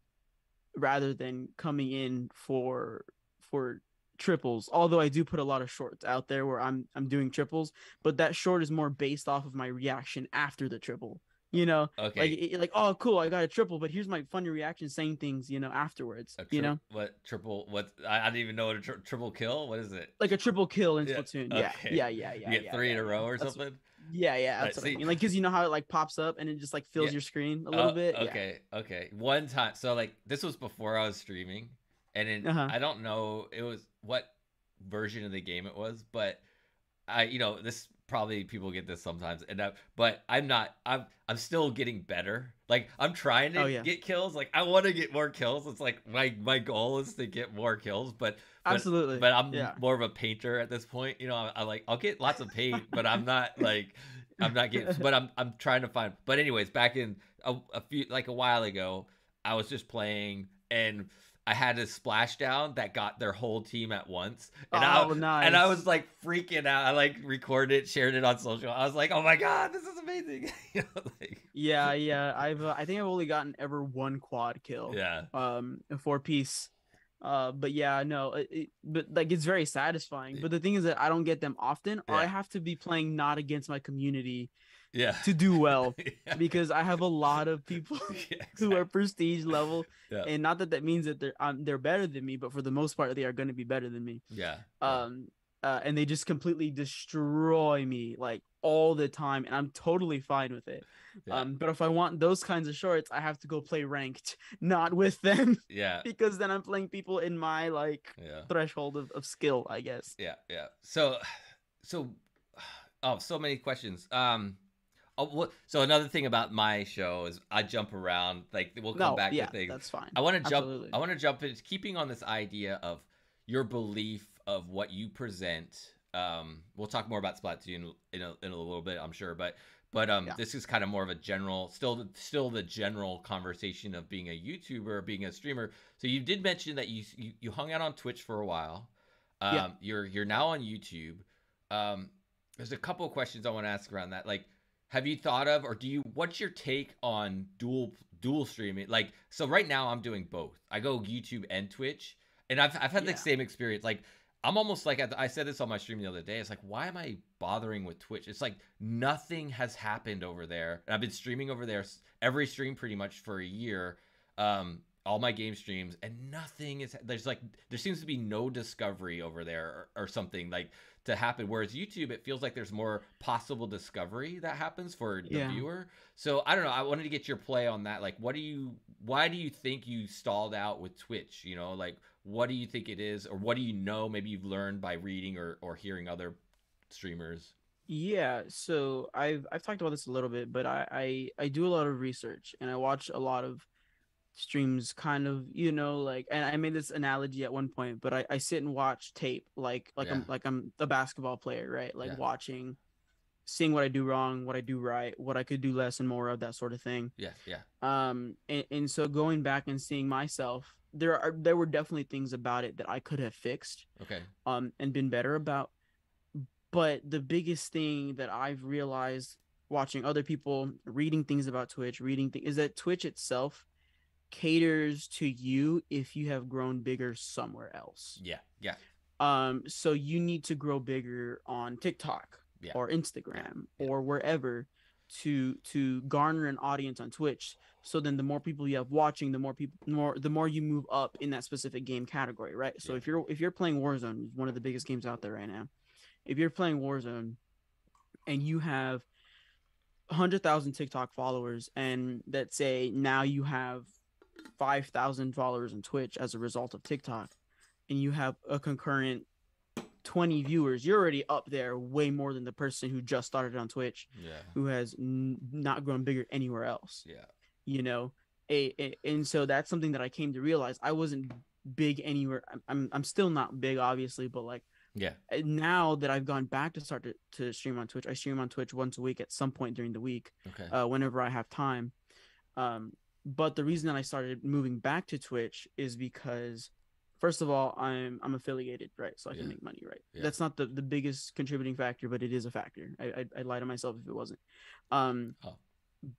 rather than coming in for for triples although I do put a lot of shorts out there where I'm I'm doing triples but that short is more based off of my reaction after the triple you know okay like like oh cool I got a triple but here's my funny reaction saying things you know afterwards A you know what triple what I, I don't even know what a tri- triple kill what is it like a triple kill in Yeah, Splatoon yeah okay. yeah yeah yeah you get yeah, three yeah, in a row or something Yeah, yeah, Right, that's what I mean. Like, cause you know how it like pops up and it just like fills Yeah. your screen a little Oh, bit. Yeah. Okay, okay. One time, so like this was before I was streaming, and then Uh-huh. I don't know it was what version of the game it was, but I, you know, this probably people get this sometimes, and I, but I'm not. I'm I'm still getting better. Like I'm trying to Oh, yeah. get kills. Like I want to get more kills. It's like my my goal is to get more kills, but but- Absolutely. but I'm yeah. more of a painter at this point. You know, I, I like I'll get lots of paint, but I'm not like I'm not getting. But I'm I'm trying to find. But anyways, back in a, a few like a while ago, I was just playing and I had a splashdown that got their whole team at once, and oh, I nice. and I was like freaking out. I like recorded it, shared it on social. I was like, oh my god, this is amazing. you know, like, yeah, yeah. I've uh, I think I've only gotten ever one quad kill. yeah, Um, four piece. Uh, but yeah, no, it, it- but like it's very satisfying. But the thing is that I don't get them often, or I have to be playing not against my community yeah, to do well yeah, because I have a lot of people yeah, who are prestige level, Yeah. and not that that means that they're um, they're better than me, but for the most part, they are going to be better than me. yeah, um uh, and they just completely destroy me like all the time and i'm totally fine with it. Um but if i want those kinds of shorts i have to go play ranked not with them yeah, because then i'm playing people in my like threshold of, of skill i guess. Yeah, yeah. So, so, oh, so many questions. Um, oh, so another thing about my show is I jump around. Like we'll come no back yeah to things. that's fine I want to jump. Absolutely. I want to jump in, keeping on this idea of your belief of what you present. Um, we'll talk more about Splatoon in a, in a little bit, I'm sure, but but um, yeah. this is kind of more of a general, still still the general conversation of being a YouTuber, being a streamer. So you did mention that you you, you hung out on Twitch for a while. Um, yeah. You're you're now on YouTube. Um, there's a couple of questions I want to ask around that. Like, have you thought of, or do you? What's your take on dual dual streaming? Like, so right now I'm doing both. I go YouTube and Twitch, and I've I've had yeah. the same experience. Like, I'm almost like I said this on my stream the other day. It's like, why am I bothering with Twitch? It's like nothing has happened over there, and I've been streaming over there every stream pretty much for a year. Um, all my game streams and nothing is there's like there seems to be no discovery over there or, or, something like to happen. Whereas youtube it feels like there's more possible discovery that happens for the yeah. viewer. So i don't know i wanted to get your play on that. Like what do you why do you think you stalled out with twitch you know? Like what do you think it is or what do you know maybe you've learned by reading or, or hearing other streamers? Yeah so i've i've talked about this a little bit but I, I i do a lot of research and i watch a lot of streams kind of you know like and i made this analogy at one point but i, I sit and watch tape like like yeah. i'm like i'm a basketball player right? Like yeah. watching seeing what i do wrong what i do right what i could do less and more of that sort of thing. Yeah yeah. Um and, and so going back and seeing myself there are there were definitely things about it that i could have fixed okay. um and been better about. But the biggest thing that i've realized watching other people reading things about twitch reading things is that twitch itself caters to you if you have grown bigger somewhere else. Yeah. Yeah. Um so you need to grow bigger on TikTok yeah. or Instagram yeah. or wherever to to garner an audience on Twitch. So then the more people you have watching, the more people more the more you move up in that specific game category, right? So yeah. if you're if you're playing Warzone, one of the biggest games out there right now. If you're playing Warzone and you have 100,000 TikTok followers and that say now you have 5,000 followers on Twitch as a result of TikTok, and you have a concurrent 20 viewers, you're already up there way more than the person who just started on Twitch, yeah. who has n- not grown bigger anywhere else. Yeah. You know, a, a, and so that's something that I came to realize. I wasn't big anywhere. I'm, I'm, I'm still not big, obviously, but like, yeah. Now that I've gone back to start to, to stream on Twitch, I stream on Twitch once a week at some point during the week, okay. uh, whenever I have time. Um, but the reason that I started moving back to Twitch is because first of all, I'm I'm affiliated, right? So I yeah. can make money, right? Yeah. That's not the, the biggest contributing factor, but it is a factor. I I I'd lie to myself if it wasn't. Um oh.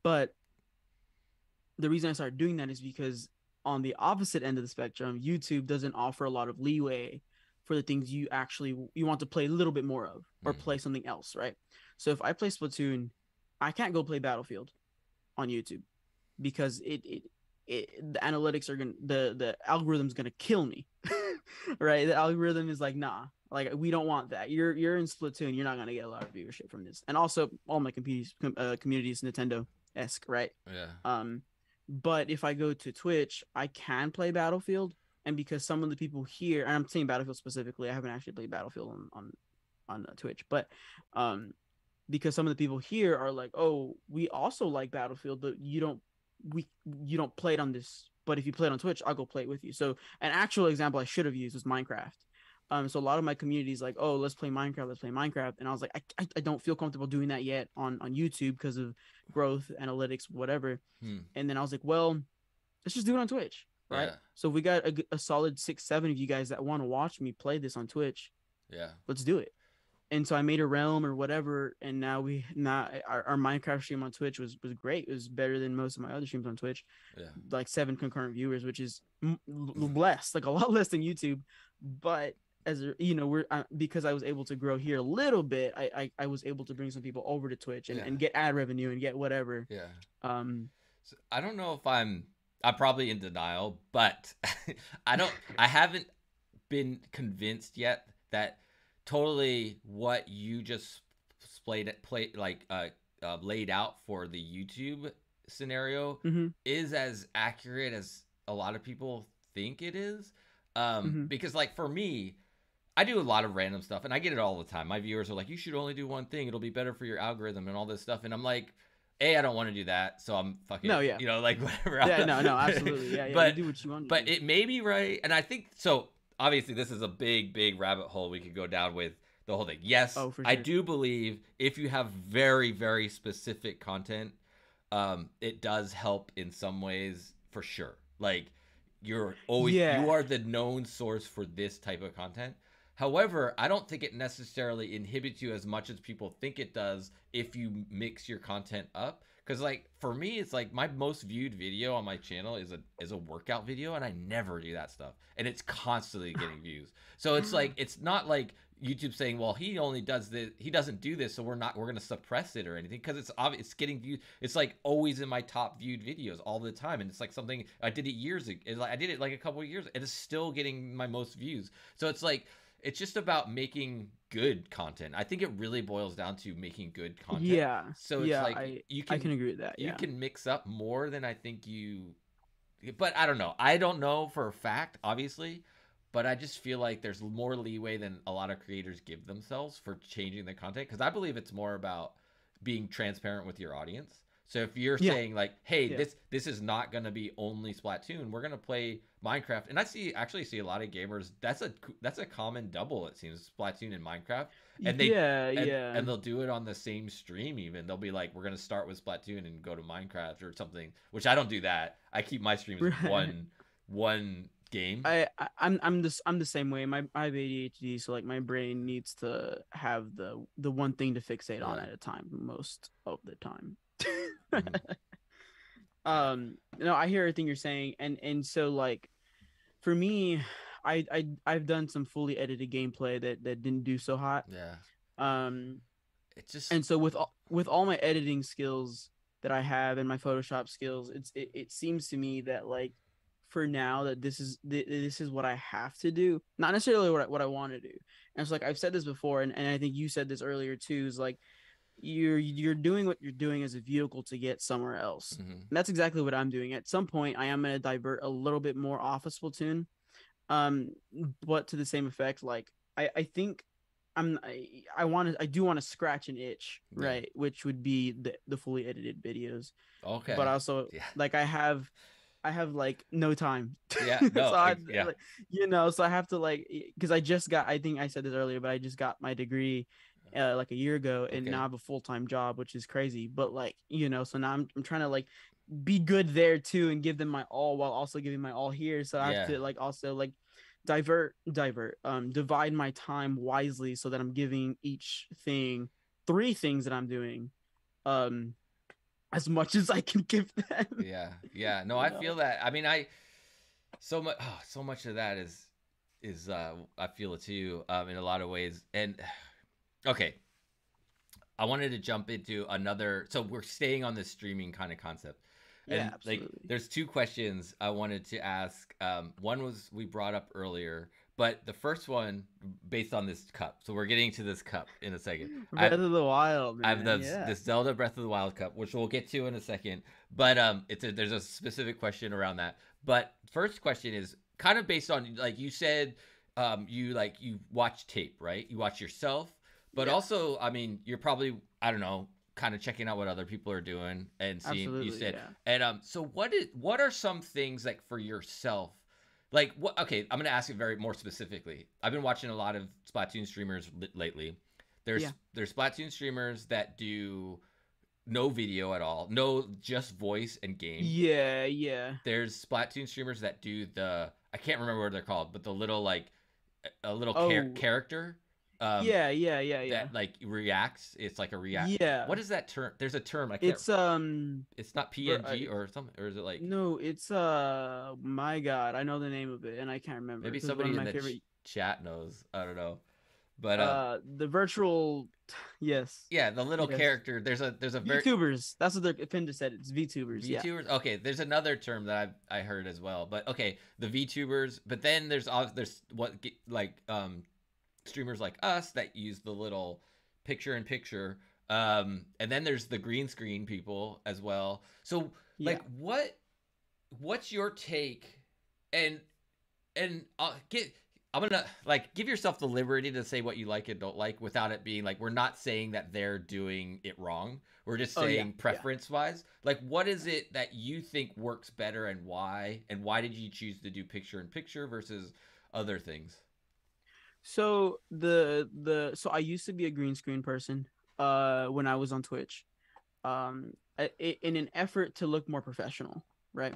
but the reason I started doing that is because on the opposite end of the spectrum, YouTube doesn't offer a lot of leeway for the things you actually you want to play a little bit more of or mm. play something else, right? So if I play Splatoon, I can't go play Battlefield on YouTube because it, it, it the analytics are gonna the the algorithm's gonna kill me right? The algorithm is like nah like we don't want that. You're you're in splatoon you're not gonna get a lot of viewership from this. And also all my communities uh, communities nintendo esque right? Yeah. Um but if i go to twitch i can play battlefield. And because some of the people here and i'm saying battlefield specifically i haven't actually played battlefield on on on uh, twitch but um because some of the people here are like oh we also like battlefield but you don't we you don't play it on this, but if you play it on Twitch, I'll go play it with you. So an actual example I should have used was Minecraft. Um, so a lot of my communities like, oh, let's play Minecraft, let's play Minecraft, and I was like, I, I, I don't feel comfortable doing that yet on on YouTube because of growth, analytics, whatever. Hmm. And then I was like, well, let's just do it on Twitch, right? Yeah. So we got a, a solid six, seven of you guys that want to watch me play this on Twitch. Yeah, let's do it and so I made a realm or whatever, and now we now our, our, Minecraft stream on Twitch was was great. It was better than most of my other streams on Twitch. Yeah, like seven concurrent viewers, which is m- less, like a lot less than YouTube. But as you know, we're uh, because I was able to grow here a little bit. I I, I was able to bring some people over to Twitch and, yeah. and get ad revenue and get whatever. Yeah. Um, so I don't know if I'm I'm probably in denial, but I don't I haven't been convinced yet that totally what you just played play like uh, uh, laid out for the YouTube scenario mm-hmm. is as accurate as a lot of people think it is. Um, mm-hmm. because like for me, I do a lot of random stuff and I get it all the time. My viewers are like, you should only do one thing. It'll be better for your algorithm and all this stuff. And I'm like, a, I don't want to do that, so I'm fucking. No, yeah. You know, like whatever. Yeah, no, no, absolutely. Yeah, yeah. but do what you want. but do. it may be right, and I think so obviously this is a big big rabbit hole we could go down with the whole thing. Yes, Oh, for I do believe if you have very very specific content, um, it does help in some ways for sure. Like you're always Yeah. you are the known source for this type of content. However, I don't think it necessarily inhibits you as much as people think it does if you mix your content up. Cause like for me, it's like my most viewed video on my channel is a is a workout video, and I never do that stuff, and it's constantly getting views. So it's like it's not like YouTube saying, well, he only does this, he doesn't do this, so we're not we're gonna suppress it or anything, because it's obvious it's getting viewed. It's like always in my top viewed videos all the time, and it's like something I did it years ago. It's like I did it like a couple of years. It is still getting my most views. So it's like it's just about making good content. I think it really boils down to making good content. Yeah. So it's yeah, like I, you can I can agree with that. Yeah. you can mix up more than I think you. But I don't know. I don't know for a fact, obviously, but I just feel like there's more leeway than a lot of creators give themselves for changing the content because I believe it's more about being transparent with your audience. So if you're Yeah. saying like, "Hey, Yeah. this this is not going to be only Splatoon. We're going to play Minecraft," and I see actually see a lot of gamers. That's a that's a common double. It seems Splatoon and Minecraft and they- yeah, and, yeah. and they'll do it on the same stream even they'll be like we're gonna start with splatoon and go to minecraft or something which i don't do that i keep my streams Right. one one game I, I I'm I'm this I'm the same way. My I have ADHD, so like my brain needs to have the the one thing to fixate on at a time most of the time. Mhm. um no i hear everything you're saying and and so like for me i i i've done some fully edited gameplay that that didn't do so hot. Yeah. Um it's just and so with all with all my editing skills that i have and my photoshop skills it's it, it seems to me that like for now that this is th- this is what i have to do not necessarily what I, what I want to do. And it's like i've said this before and, and i think you said this earlier too is like you're you're doing what you're doing as a vehicle to get somewhere else mhm. and that's exactly what I'm doing. At some point, I am going to divert a little bit more off of Splatoon, um, but to the same effect. Like I, I think I'm I, I want to I do want to scratch an itch, Yeah. right? Which would be the the fully edited videos. okay But also, yeah like I have, I have like no time. Yeah, So no, I- yeah. like, you know, so I have to like because I just got. I think I said this earlier, but I just got my degree. Uh, like a year ago, and Okay. now I have a full time job, which is crazy. But like you know, so now I'm I'm trying to like be good there too and give them my all while also giving my all here. So I have to like also like divert divert um divide my time wisely so that I'm giving each thing three things that I'm doing um as much as I can give them. yeah yeah no i feel that i mean i so much oh, so much of that is is uh i feel it too um in a lot of ways and okay i wanted to jump into another so we're staying on this streaming kind of concept and Yeah, like there's two questions i wanted to ask um one was we brought up earlier but the first one based on this cup so we're getting to this cup in a second I- Breath of the Wild. I have man, the yeah. the Zelda Breath of the Wild Cup, which we'll get to in a second. But um, it's a, there's a specific question around that. But first question is kind of based on like you said, um, you like you watch tape, right? You watch yourself, but Yeah. also, I mean, you're probably I don't know, kind of checking out what other people are doing and seeing. Absolutely, you said, yeah. and um, so what is what are some things like for yourself? Like what? Okay, I'm gonna ask it very more specifically. I've been watching a lot of Splatoon streamers li- lately. There's Yeah. there's Splatoon streamers that do no video at all, no just voice and game. Yeah, yeah. There's Splatoon streamers that do the I can't remember what they're called, but the little like a little char- Oh. character. Um, yeah, yeah, yeah, yeah. That like reacts. It's like a react. Yeah. What is that term? There's a term. I can't. It's um it's not PNG I- or something, or is it like no, it's uh my god, I know the name of it and I can't remember. Maybe somebody in my the favorite ch- chat knows. I don't know, but uh, uh the virtual yes. yeah, the little yes. character. There's a there's a very VTubers. That's what their just said. It's VTubers. Yeah. VTubers. Okay, there's another term that I I heard as well. But okay, the VTubers. But then there's there's what like um streamers like us that use the little picture in picture. Um, and then there's the green screen people as well. So like, what what's your take? And and I'll get. I'm gonna like give yourself the liberty to say what you like and don't like without it being like we're not saying that they're doing it wrong. We're just Oh, yeah, saying yeah. preference wise. Like what is it that you think works better and why? And why did you choose to do picture in picture versus other things? So the the so I used to be a green screen person uh when I was on Twitch. Um in an effort to look more professional, right?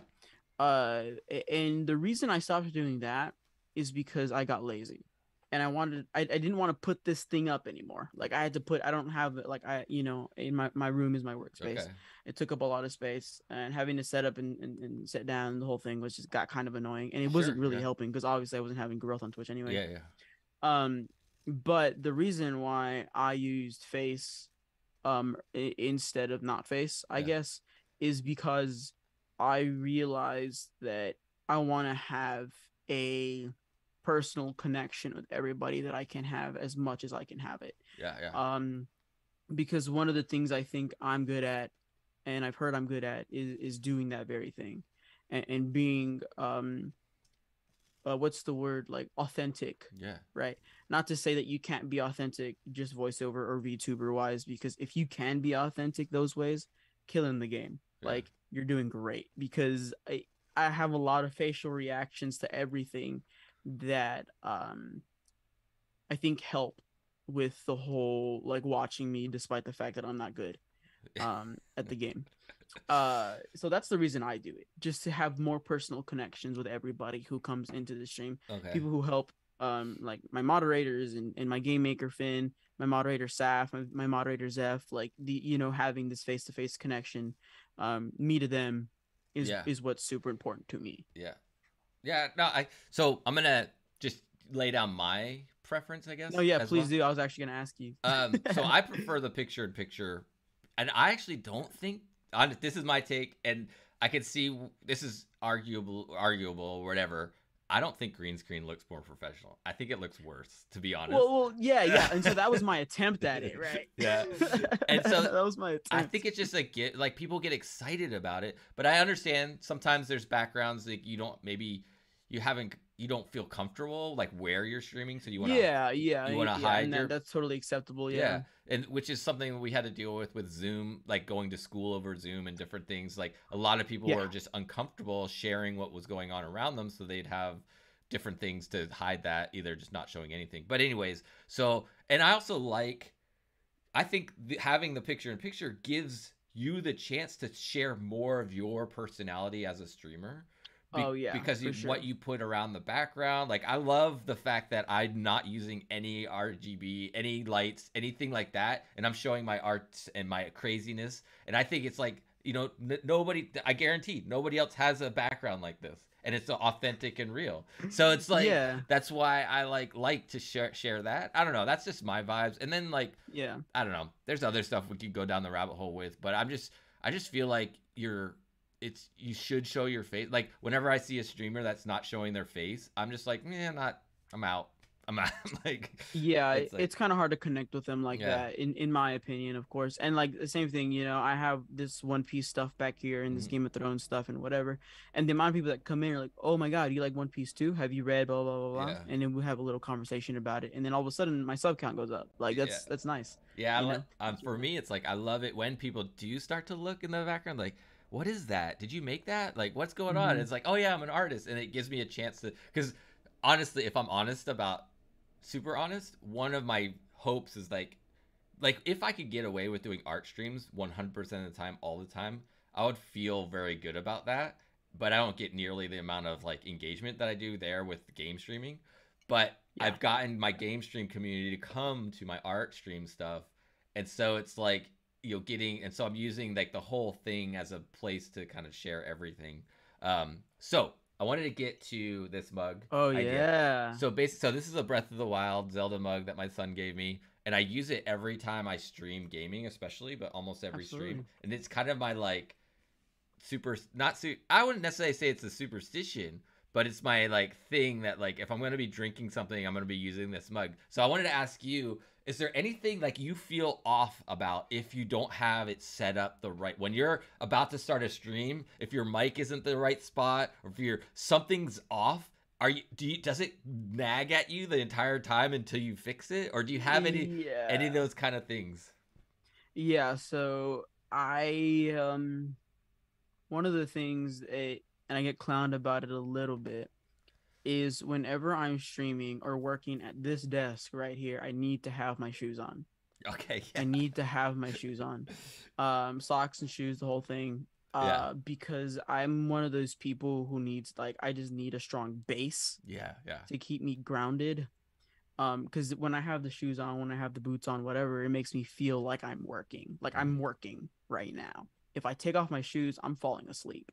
Uh and the reason I stopped doing that is because I got lazy and I wanted I, I didn't want to put this thing up anymore. Like I had to put I don't have like I you know in my my room is my workspace. Okay. It took up a lot of space and having to set up and, and, and sit down the whole thing was just got kind of annoying and it wasn't really yeah. helping because obviously I wasn't having growth on Twitch anyway. Yeah, yeah. Um but the reason why I used face um I- instead of not face, I yeah. guess, is because I realized that I want to have a personal connection with everybody that I can have as much as I can have it. Yeah, yeah. Um, because one of the things I think I'm good at, and I've heard I'm good at, is is doing that very thing, and, and being um, uh, what's the word like authentic? Yeah. Right. Not to say that you can't be authentic just voiceover or VTuber wise, because if you can be authentic those ways, killing the game. Yeah. Like you're doing great because I I have a lot of facial reactions to everything that um I think help with the whole like watching me despite the fact that I'm not good um at the game. Uh so that's the reason I do it. Just to have more personal connections with everybody who comes into the stream. Okay. People who help um like my moderators and, and my game maker Finn, my moderator Saf, my, my moderator Zeph, like the you know having this face to face connection, um, me to them is yeah. is what's super important to me. Yeah. Yeah, no, I so I'm gonna just lay down my preference, I guess. Oh yeah, please well. do. I was actually gonna ask you. um, so I prefer the picture in picture, and I actually don't think on this is my take, and I can see this is arguable, arguable, whatever. I don't think green screen looks more professional. I think it looks worse, to be honest. Well, well yeah, yeah. And so that was my attempt at it, right? yeah. And so that was my attempt. I think it's just like get like people get excited about it, but I understand sometimes there's backgrounds that you don't maybe you haven't you don't feel comfortable like where you're streaming, so you want to yeah yeah you want to yeah, hide your... that's totally acceptable. Yeah. yeah, and which is something we had to deal with with Zoom, like going to school over Zoom and different things. Like a lot of people yeah. were just uncomfortable sharing what was going on around them, so they'd have different things to hide that, either just not showing anything. But anyways, so and I also like, I think the, having the picture in picture gives you the chance to share more of your personality as a streamer be- oh yeah, because you, sure. what you put around the background. Like I love the fact that I'm not using any RGB, any lights, anything like that, and I'm showing my arts and my craziness. And I think it's like you know n- nobody. I guarantee nobody else has a background like this, and it's authentic and real. So it's like yeah. that's why I like like to share share that. I don't know. That's just my vibes. And then like yeah, I don't know. There's other stuff we could go down the rabbit hole with, but I'm just I just feel like you're it's you should show your face. Like whenever I see a streamer that's not showing their face, I'm just like, man, not. I'm out. I'm out. like yeah, it's, like, it's kind of hard to connect with them like yeah. that. In in my opinion, of course. And like the same thing, you know, I have this One Piece stuff back here and this mm-hmm. Game of Thrones stuff and whatever. And the amount of people that come in are like, oh my god, you like One Piece too? Have you read blah blah blah blah? Yeah. And then we have a little conversation about it. And then all of a sudden, my sub count goes up. Like that's yeah. that's nice. Yeah, um, for me, it's like I love it when people do start to look in the background, like what is that? Did you make that? Like, what's going on? Mm-hmm. It's like, oh yeah, I'm an artist, and it gives me a chance to. Because honestly, if I'm honest about, super honest, one of my hopes is like, like if I could get away with doing art streams 100% of the time, all the time, I would feel very good about that. But I don't get nearly the amount of like engagement that I do there with game streaming. But yeah. I've gotten my game stream community to come to my art stream stuff, and so it's like you know getting and so i'm using like the whole thing as a place to kind of share everything um so i wanted to get to this mug oh idea. yeah so basically so this is a breath of the wild zelda mug that my son gave me and i use it every time i stream gaming especially but almost every Absolutely. stream and it's kind of my like super not su- i wouldn't necessarily say it's a superstition but it's my like thing that like if i'm going to be drinking something i'm going to be using this mug. So i wanted to ask you is there anything like you feel off about if you don't have it set up the right when you're about to start a stream if your mic isn't the right spot or if you're something's off are you do you does it nag at you the entire time until you fix it? Or do you have any yeah. any of those kind of things? Yeah so i um one of the things it, and i get clowned about it a little bit is whenever I'm streaming or working at this desk right here, I need to have my shoes on. Okay. I need to have my shoes on. Um, socks and shoes, the whole thing. Uh, Yeah. because I'm one of those people who needs like I just need a strong base Yeah, yeah. to keep me grounded. Um, because when I have the shoes on, when I have the boots on, whatever, it makes me feel like I'm working, like I'm Mm-hmm. working right now. If I take off my shoes, I'm falling asleep.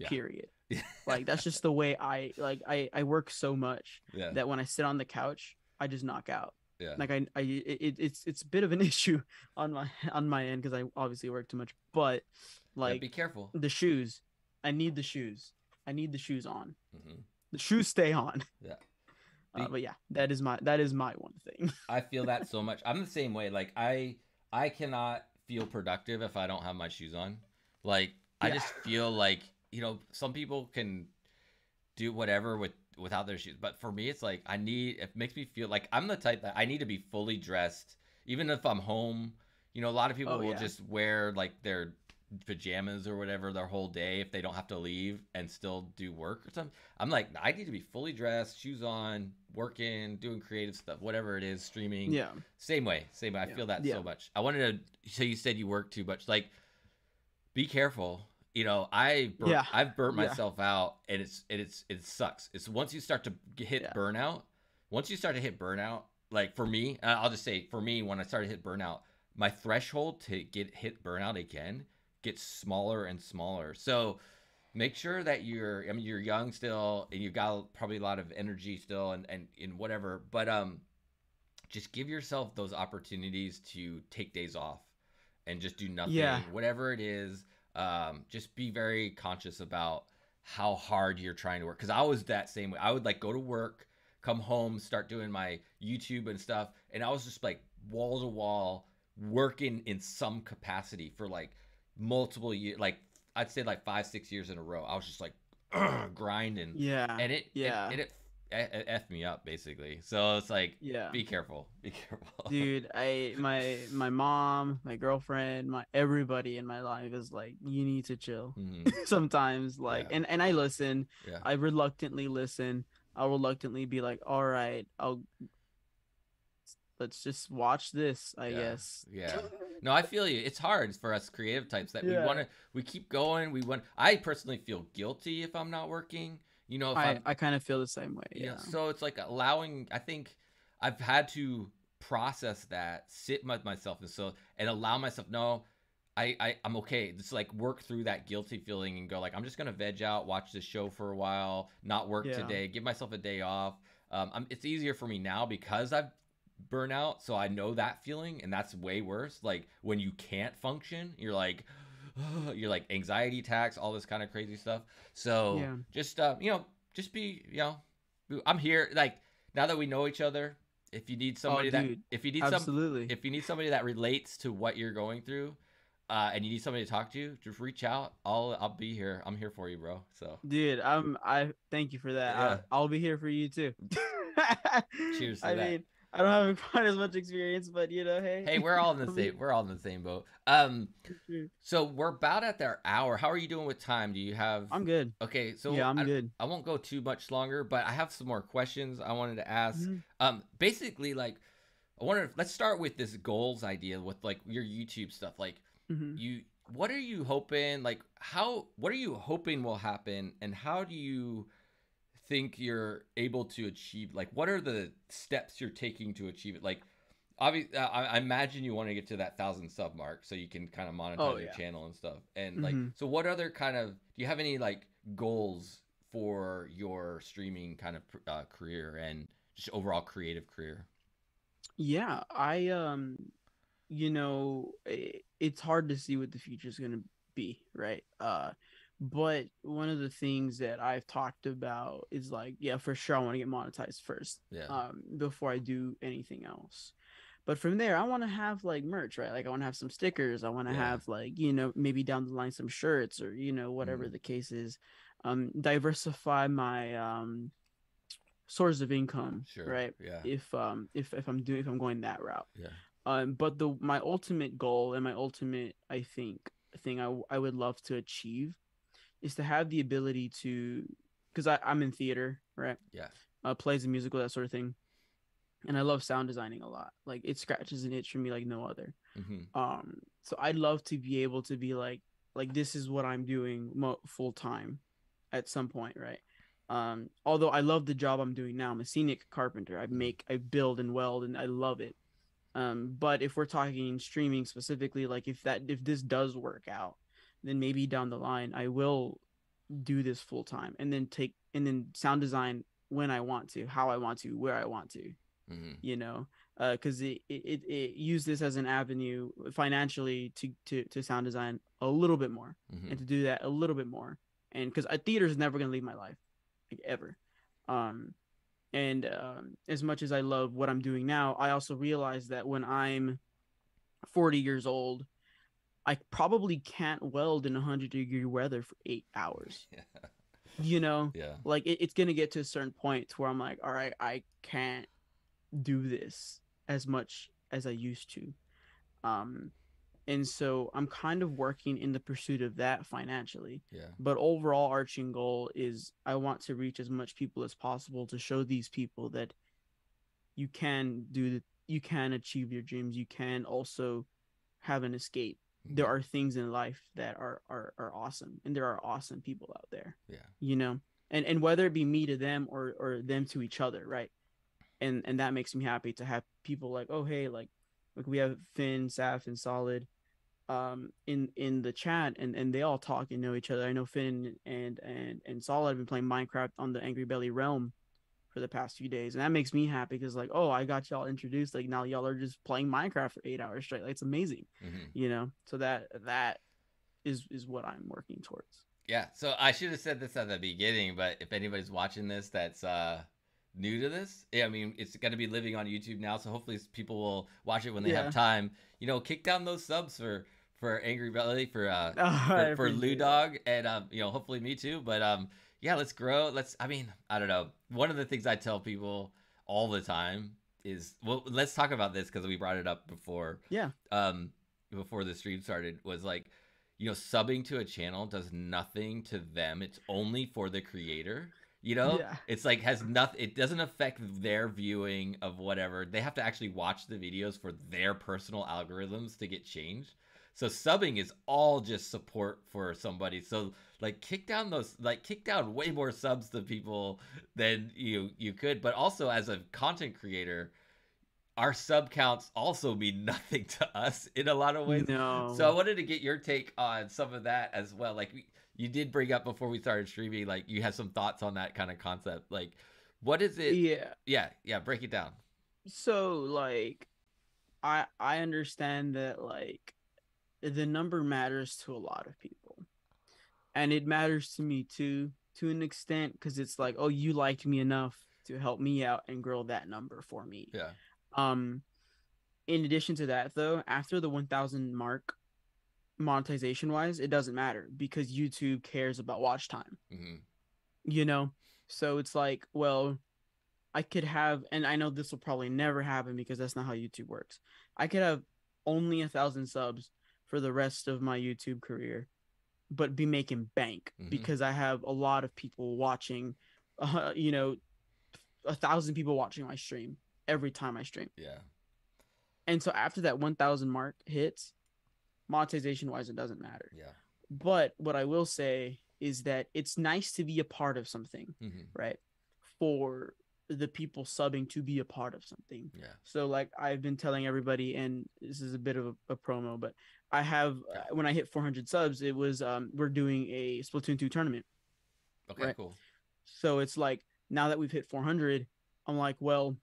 Yeah. Period. Like that's just the way I like. I I work so much yeah. that when I sit on the couch, I just knock out. yeah. Like I, I, it, it's it's a bit of an issue on my on my end because I obviously work too much. But Yeah, like be careful. the shoes, I need the shoes. I need the shoes on. hmm The shoes stay on. Yeah. Uh, but yeah, that is my that is my one thing. I feel that so much. I'm the same way. Like I I cannot feel productive if I don't have my shoes on. Like I just feel like, you know, some people can do whatever with without their shoes. But for me it's like I need it makes me feel like I'm the type that I need to be fully dressed even if I'm home. You know, a lot of people Oh, will yeah. just wear like their pajamas or whatever their whole day if they don't have to leave and still do work or something. I'm like I need to be fully dressed, shoes on, working, doing creative stuff, whatever it is, streaming. yeah, Same way, same way. I Yeah. feel that Yeah. so much. I wanted to. So you said you work too much. Like, be careful. You know, I bur- Yeah. I've burnt Yeah. myself out, and it's and it's it sucks. It's once you start to hit Yeah. burnout. Once you start to hit burnout, like for me, I'll just say for me, when I started to hit burnout, my threshold to get hit burnout again gets smaller and smaller. So make sure that you're I mean you're young still and you've got probably a lot of energy still and and in whatever, but um just give yourself those opportunities to take days off and just do nothing Yeah. whatever it is um just be very conscious about how hard you're trying to work. Because i was that same way. I would like go to work come home start doing my youtube and stuff and i was just like wall to wall working in some capacity for like multiple years like i'd say like five six years in a row. I was just like grinding. Yeah, and it yeah. it, it, it, effed me up basically so it's like yeah. be careful be careful Dude, I my my mom, my girlfriend, my everybody in my life is like, you need to chill. Mhm. Sometimes, like, Yeah. and and I listen. yeah I reluctantly listen. I'll reluctantly be like, all right, I'll let's just watch this, I Yeah. guess. yeah no i feel you it's hard for us creative types that we want to we keep going we want i personally feel guilty if i'm not working you know I, i'm I kind of feel the same way. you know, Yeah. so it's like allowing i think i've had to process that sit with myself and so and allow myself no I, I i'm okay just like work through that guilty feeling and go like i'm just gonna veg out watch this show for a while not work Yeah. today give myself a day off um I'm, it's easier for me now because i've burnt out so i know that feeling and that's way worse like when you can't function you're like you're like anxiety attacks all this kind of crazy stuff so Yeah. just uh you know just be you know i'm here like now that we know each other if you need somebody that Oh, dude, if you need some if you need somebody that relates to what you're going through uh, and you need somebody to talk to just reach out i'll i'll be here i'm here for you bro so Dude, I'm I thank you for that. Yeah. I, I'll be here for you too. Cheers to I that. mean, I don't have quite as much experience, but you know, hey. hey we're all in the same we're all in the same boat um so we're about at their hour how are you doing with time do you have I'm good. okay so yeah, I'm I, good. I won't go too much longer but i have some more questions i wanted to ask Mhm. um basically like i wonder let's start with this goals idea with like your youtube stuff like Mhm. you what are you hoping like how what are you hoping will happen and how do you think you're able to achieve like what are the steps you're taking to achieve it like obviously I, I imagine you want to get to that thousand sub mark so you can kind of monetize Oh, your channel and stuff and like Mhm. so what other kind of do you have any like goals for your streaming kind of uh, career and just overall creative career Yeah, I um you know, i it's hard to see what the future is going to be, right? Uh but one of the things that I've talked about is like, yeah, for sure I want to get monetized first. yeah um before I do anything else. But from there, I want to have like merch, right? Like I want to have some stickers. I want to Yeah. have like you know maybe down the line some shirts or you know whatever Mhm. the case is. Um, diversify my um source of income, sure right? yeah If um if if I'm doing if I'm going that route. yeah Um, but the my ultimate goal and my ultimate I think thing I I would love to achieve is to have the ability to because I'm in theater, right? Yeah. Uh, plays and musical, that sort of thing. And I love sound designing a lot. Like it scratches an itch for me like no other. Mm-hmm. Um, so I'd love to be able to be like, like this is what I'm doing mo- full time, at some point, right? Um, although I love the job I'm doing now, I'm a scenic carpenter. I make, I build and weld, and I love it. Um, but if we're talking streaming specifically, like if that if this does work out, then maybe down the line I will do this full time and then take and then sound design when I want to, how I want to, where I want to. Mm-hmm. You know, because uh, it, it it use this as an avenue financially to to to sound design a little bit more Mm-hmm. and to do that a little bit more and because a theater is never gonna leave my life like ever um and um, as much as i love what i'm doing now i also realize that when i'm 40 years old i probably can't weld in 100 degree weather for eight hours Yeah. you know Yeah. like it, it's gonna get to a certain point to where i'm like all right i can't do this as much as i used to um and so i'm kind of working in the pursuit of that financially Yeah. but overall arching goal is i want to reach as much people as possible to show these people that you can do the you can achieve your dreams you can also have an escape there are things in life that are are, are awesome and there are awesome people out there Yeah. you know? And and whether it be me to them or or them to each other right? And and that makes me happy to have people like oh hey like like we have finn saf and solid um in in the chat and and they all talk and know each other. I know finn and and and solid have been playing minecraft on the angry belly realm for the past few days and that makes me happy because like oh i got y'all introduced like now y'all are just playing minecraft for eight hours straight like it's amazing Mm-hmm. you know so that that is is what i'm working towards Yeah. So I should have said this at the beginning, but if anybody's watching this that's uh new to this, yeah, I mean it's gonna be living on YouTube now, so hopefully people will watch it when they Yeah. have time. You know, kick down those subs for for Angry Belly for uh I for, for Lou. Dog and um you know hopefully me too. But um yeah, let's grow. Let's I mean I don't know. One of the things I tell people all the time is well let's talk about this because we brought it up before yeah um before the stream started was like you know subbing to a channel does nothing to them it's only for the creator you know Yeah. it's like has nothing it doesn't affect their viewing of whatever they have to actually watch the videos for their personal algorithms to get changed so subbing is all just support for somebody so like kick down those like kick down way more subs to people than you you could but also as a content creator our sub counts also mean nothing to us in a lot of ways no so I wanted to get your take on some of that as well. Like we, you did bring up before we started streaming, like you had some thoughts on that kind of concept. Like, what is it? yeah Yeah, yeah. Break it down. so like i i understand that like the number matters to a lot of people and it matters to me too to an extent because it's like oh you liked me enough to help me out and grow that number for me. Yeah, um in addition to that though after the 1000 mark monetization wise it doesn't matter because youtube cares about watch time. Hmm you know? So it's like well i could have and i know this will probably never happen because that's not how youtube works. I could have only a thousand subs for the rest of my youtube career but be making bank Mhm. because i have a lot of people watching uh, you know a thousand people watching my stream every time i stream yeah, and so after that 1000 mark hits monetization wise it doesn't matter yeah. but what i will say is that it's nice to be a part of something hmm right for the people subbing to be a part of something Yeah. so like i've been telling everybody and this is a bit of a, a promo but i have uh, when i hit 400 subs it was um we're doing a splatoon 2 tournament. Okay, Right. cool. so it's like now that we've hit 400 i'm like well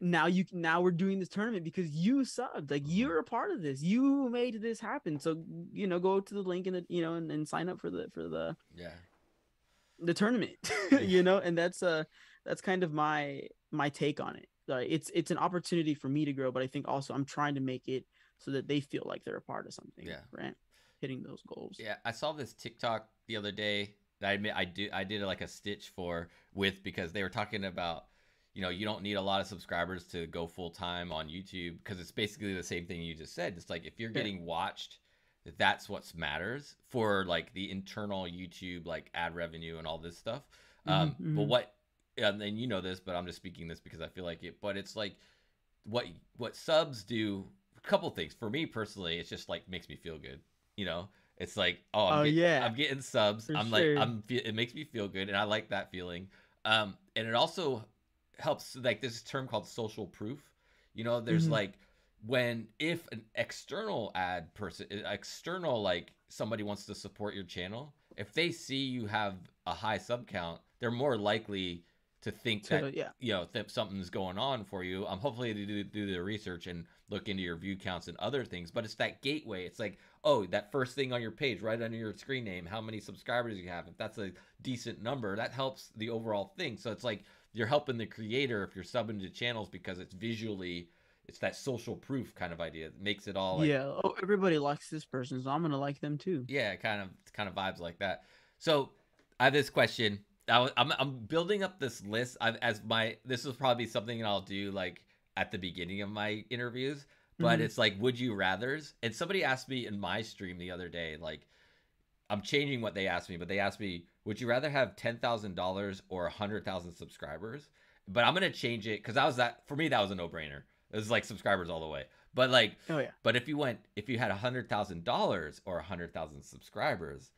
now you now we're doing this tournament because you subbed. Like Mhm. you're a part of this. You made this happen. So you know go to the link in the you know and, and sign up for the for the Yeah, the tournament you know? And that's uh that's kind of my my take on it. Like it's it's an opportunity for me to grow but i think also i'm trying to make it so that they feel like they're a part of something Yeah. right hitting those goals yeah. I saw this TikTok the other day that I admit I did I did like a stitch for with because they were talking about you know you don't need a lot of subscribers to go full time on YouTube because it's basically the same thing you just said. It's like if you're Yeah. getting watched that's what matters for like the internal YouTube like ad revenue and all this stuff. Um, Mhm, But mhm. what, and then you know this, but I'm just speaking this because I feel like it. But it's like what what subs do. Couple things for me personally, it's just like makes me feel good. You know, it's like oh, I'm Oh, get- yeah. I'm getting subs. For I'm sure. like I'm. It makes me feel good, and I like that feeling. Um, and it also helps like this term called social proof. You know, there's Mhm. like when if an external ad person external like somebody wants to support your channel if they see you have a high sub count they're more likely to think So, that yeah. you know th- something's going on for you um hopefully they do, do the research and look into your view counts and other things but it's that gateway it's like oh that first thing on your page right under your screen name how many subscribers you have if that's a decent number that helps the overall thing so it's like you're helping the creator if you're subbing to channels because it's visually it's that social proof kind of idea it makes it all like yeah. Oh, everybody likes this person, so I'm gonna like them too. yeah, kind of kind of vibes like that. So I have this question. I was, I'm I'm building up this list. I've, as my this is probably something that I'll do like at the beginning of my interviews, but Mhm. it's like would you rather's. And somebody asked me in my stream the other day, like I'm changing what they asked me, but they asked me, would you rather have ten thousand dollars or a hundred thousand subscribers? But I'm gonna change it because that was that for me that was a no brainer. It was like subscribers all the way. But like Oh yeah. but if you went, if you had a hundred thousand dollars or a hundred thousand subscribers,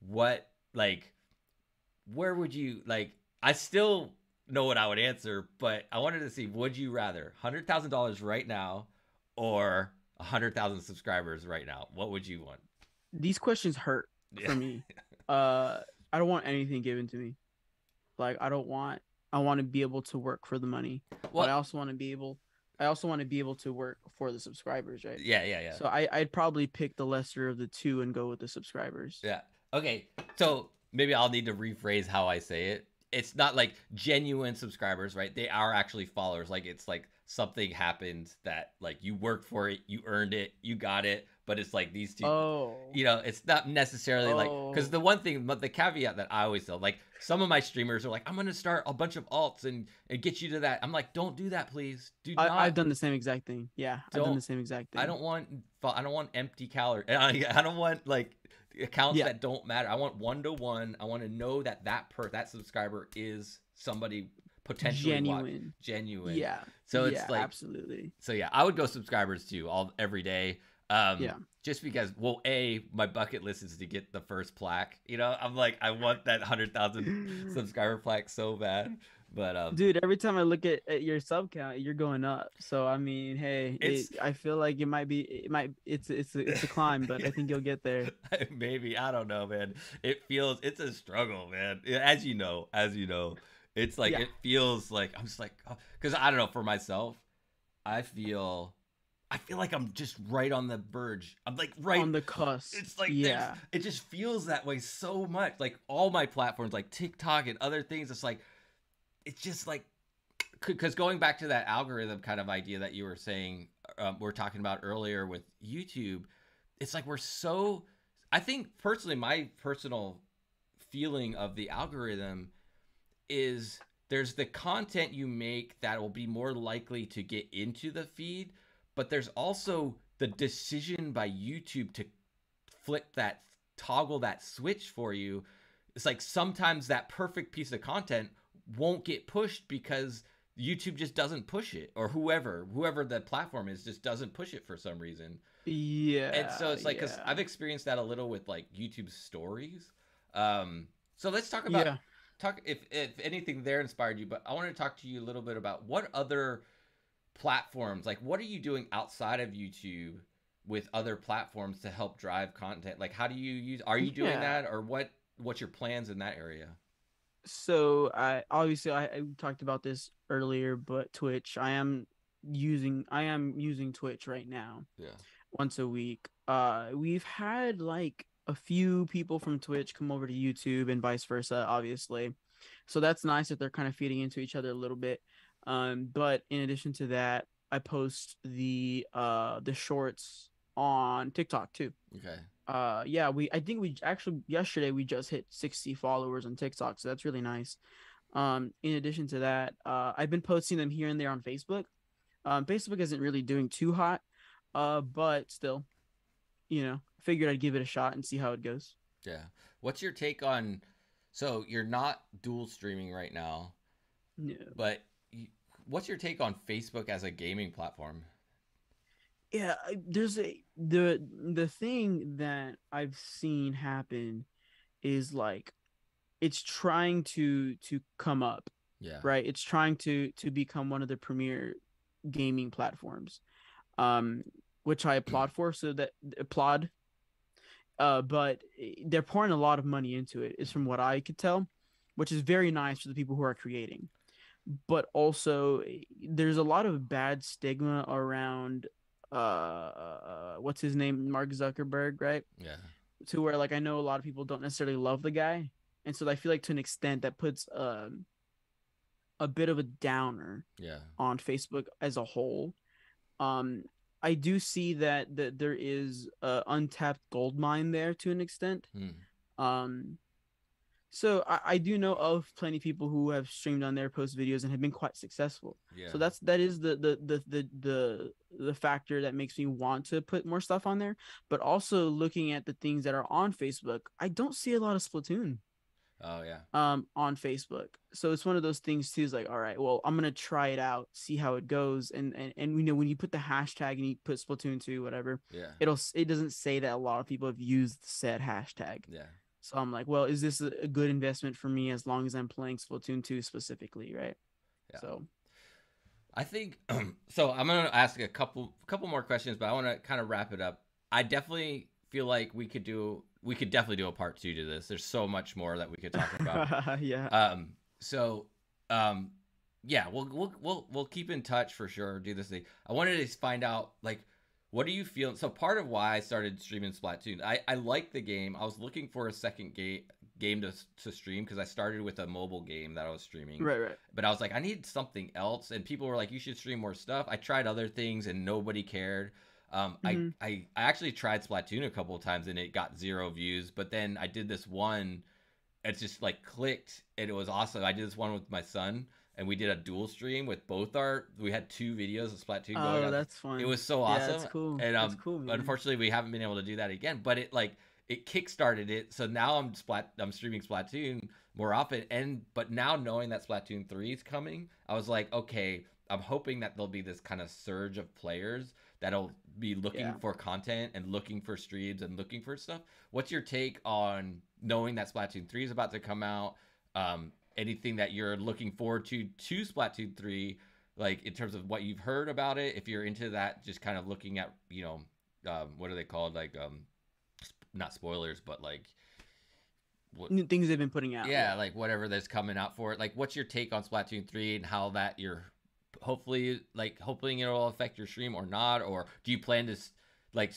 what like, where would you like? I still know what I would answer, but I wanted to see: Would you rather hundred thousand dollars right now or hundred thousand subscribers right now? What would you want? These questions hurt Yeah. for me. Uh, I don't want anything given to me. Like I don't want. I want to be able to work for the money, Well, but I also want to be able. I also want to be able to work for the subscribers, right? yeah, yeah, yeah. So I, I'd probably pick the lesser of the two and go with the subscribers. Yeah. Okay. So maybe I'll need to rephrase how I say it. It's not like genuine subscribers, right? They are actually followers. Like it's like something happened that like you worked for it, you earned it, you got it, but it's like these two Oh. you know, it's not necessarily like because Oh. the one thing, but the caveat that I always tell, like some of my streamers are like, I'm gonna start a bunch of alts and and get you to that. I'm like, don't do that, please. Do not. I, I've done the same exact thing. Yeah, I've done the same exact thing. I don't want I don't want empty calories. I don't want like accounts Yeah. that don't matter. I want one to one. I want to know that that per that subscriber is somebody potentially genuine. genuine. Yeah. So it's yeah, like absolutely. so yeah, I would go subscribers too all every day. Um Yeah. just because well, A, my bucket list is to get the first plaque. You know, I'm like I want that hundred thousand subscriber plaque so bad. But um Dude, every time I look at, at your sub count, you're going up. So I mean, hey, it, I feel like it might be, it might, it's it's a, it's a climb, but I think you'll get there. maybe I don't know, man. It feels it's a struggle, man. As you know, as you know, it's like Yeah. it feels like I'm just like because I don't know for myself, I feel I feel like I'm just right on the verge. I'm like right on the cusp. It's like yeah, it just feels that way so much. Like all my platforms, like TikTok and other things, it's like it's just like because going back to that algorithm kind of idea that you were saying, um, we're talking about earlier with YouTube. It's like we're so. I think personally, my personal feeling of the algorithm is there's the content you make that will be more likely to get into the feed, but there's also the decision by YouTube to flip that toggle that switch for you. It's like sometimes that perfect piece of content won't get pushed because YouTube just doesn't push it or whoever whoever the platform is just doesn't push it for some reason. yeah. and so it's like cuz yeah. I've experienced that a little with like YouTube stories. Um so let's talk about yeah. talk if if anything there inspired you but i want to talk to you a little bit about what other platforms like what are you doing outside of youtube with other platforms to help drive content like how do you use are you doing Yeah. that or what what's your plans in that area so I obviously I, I talked about this earlier, but Twitch, I am using I am using Twitch right now yeah once a week. Uh, we've had like a few people from Twitch come over to YouTube and vice versa, obviously. So that's nice that they're kind of feeding into each other a little bit. Um, but in addition to that, I post the uh the shorts on TikTok too. okay uh yeah we i think we actually yesterday we just hit 60 followers on tiktok so that's really nice um in addition to that uh i've been posting them here and there on facebook um facebook isn't really doing too hot uh but still you know figured I'd give it a shot and see how it goes. Yeah. What's your take on? So you're not dual streaming right now. No. But what's your take on Facebook as a gaming platform? Yeah, there's a the the thing that I've seen happen is like it's trying to to come up. Yeah. Right? It's trying to to become one of the premier gaming platforms. Um which I applaud for so that applaud uh, but eh, they're pouring a lot of money into it, is from what I could tell, which is very nice for the people who are creating. But also, eh, there's a lot of bad stigma around uh, uh, what's his name, Mark Zuckerberg, right? Yeah. To where like I know a lot of people don't necessarily love the guy, and so I feel like to an extent that puts um a bit of a downer yeah on Facebook as a whole. Um, I do see that that there is a untapped gold mine there to an extent. Hmm. Um, so I, I do know of plenty of people who have streamed on their post videos and have been quite successful. Yeah. So that's that is the the the the the the factor that makes me want to put more stuff on there. But also looking at the things that are on Facebook, I don't see a lot of Splatoon Oh yeah. um on Facebook. So it's one of those things too. Is like, all right, well, I'm gonna try it out, see how it goes, and and and we know when you put the hashtag and you put Splatoon two, whatever, Yeah. it'll it doesn't say that a lot of people have used said hashtag. Yeah. So I'm like, well, is this a, good investment for me as long as I'm playing Splatoon two specifically, right? Yeah. So I think so. I'm gonna ask a couple couple more questions, but I want to kind of wrap it up. I definitely feel like we could do we could definitely do a part two to this. There's so much more that we could talk about. yeah. um. So, um, yeah, we'll we'll we'll we'll keep in touch for sure. Do this thing. I wanted to find out like. What are you feeling? So part of why I started streaming Splatoon, I I like the game. I was looking for a second game game to to stream because I started with a mobile game that I was streaming right, right. but I was like, I need something else. And people were like, you should stream more stuff. I tried other things and nobody cared. Um, Mhm. I, I, I actually tried Splatoon a couple of times and it got zero views. But then I did this one, it just like clicked and it was awesome. I did this one with my son and we did a dual stream with both our, we had two videos of Splatoon going Oh, on. that's fun. It was so Yeah, awesome. that's cool. And um, that's cool. Man. unfortunately, we haven't been able to do that again. But it like it kickstarted it, so now I'm splat. I'm streaming Splatoon more often. And but now knowing that Splatoon three is coming, I was like, okay, I'm hoping that there'll be this kind of surge of players that'll be looking Yeah. for content and looking for streams and looking for stuff. What's your take on knowing that Splatoon three is about to come out? Um, anything that you're looking forward to to Splatoon three? like in terms of what you've heard about it if you're into that just kind of looking at you know um, what are they called like um sp- not spoilers but like what, things they've been putting out. yeah like whatever that's coming out for it like what's your take on splatoon 3 and how that you're hopefully like hoping it'll affect your stream or not or do you plan to like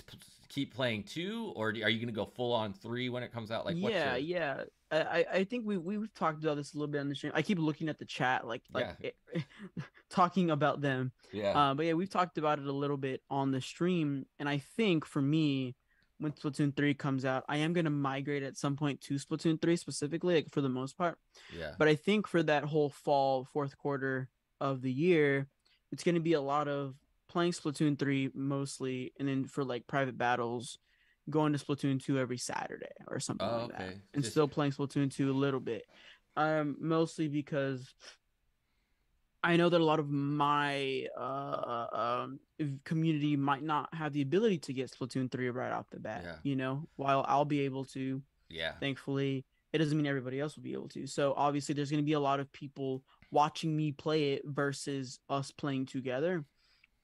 keep playing 2 or do, are you going to go full on 3 when it comes out like what's yeah, your, yeah. I, I- think we we- we've talked about this a little bit on the stream. I keep looking at the chat, like like talking about them. yeah Uh, but yeah, we've talked about it a little bit on the stream, and I think for me, when Splatoon three comes out, I am gonna migrate at some point to Splatoon three specifically, like for the most part. yeah But I think for that whole fall fourth quarter of the year, it's gonna be a lot of playing Splatoon three mostly, and then for like private battles, going to Splatoon two every Saturday or something Oh, like that, and Just- still playing Splatoon two a little bit. Um, mostly because I know that a lot of my uh, um, community might not have the ability to get Splatoon 3 right off the bat. Yeah. You know, while I'll be able to, yeah thankfully, it doesn't mean everybody else will be able to. So obviously, there's going to be a lot of people watching me play it versus us playing together,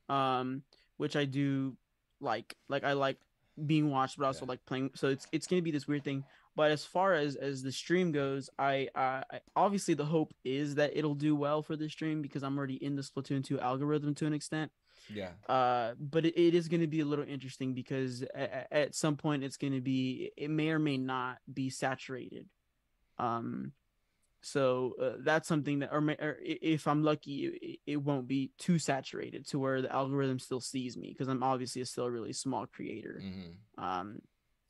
um, which I do like. Like I like being watched, but also Yeah. like playing. So it's it's going to be this weird thing. But as far as as the stream goes, I, I I obviously the hope is that it'll do well for the stream because I'm already in the Splatoon 2 algorithm to an extent. yeah Uh, but it, it is going to be a little interesting because at, at some point it's going to be it may or may not be saturated. Um, so uh, that's something that, or, or if I'm lucky, it, it won't be too saturated to where the algorithm still sees me because I'm obviously still a really small creator. hmm Um,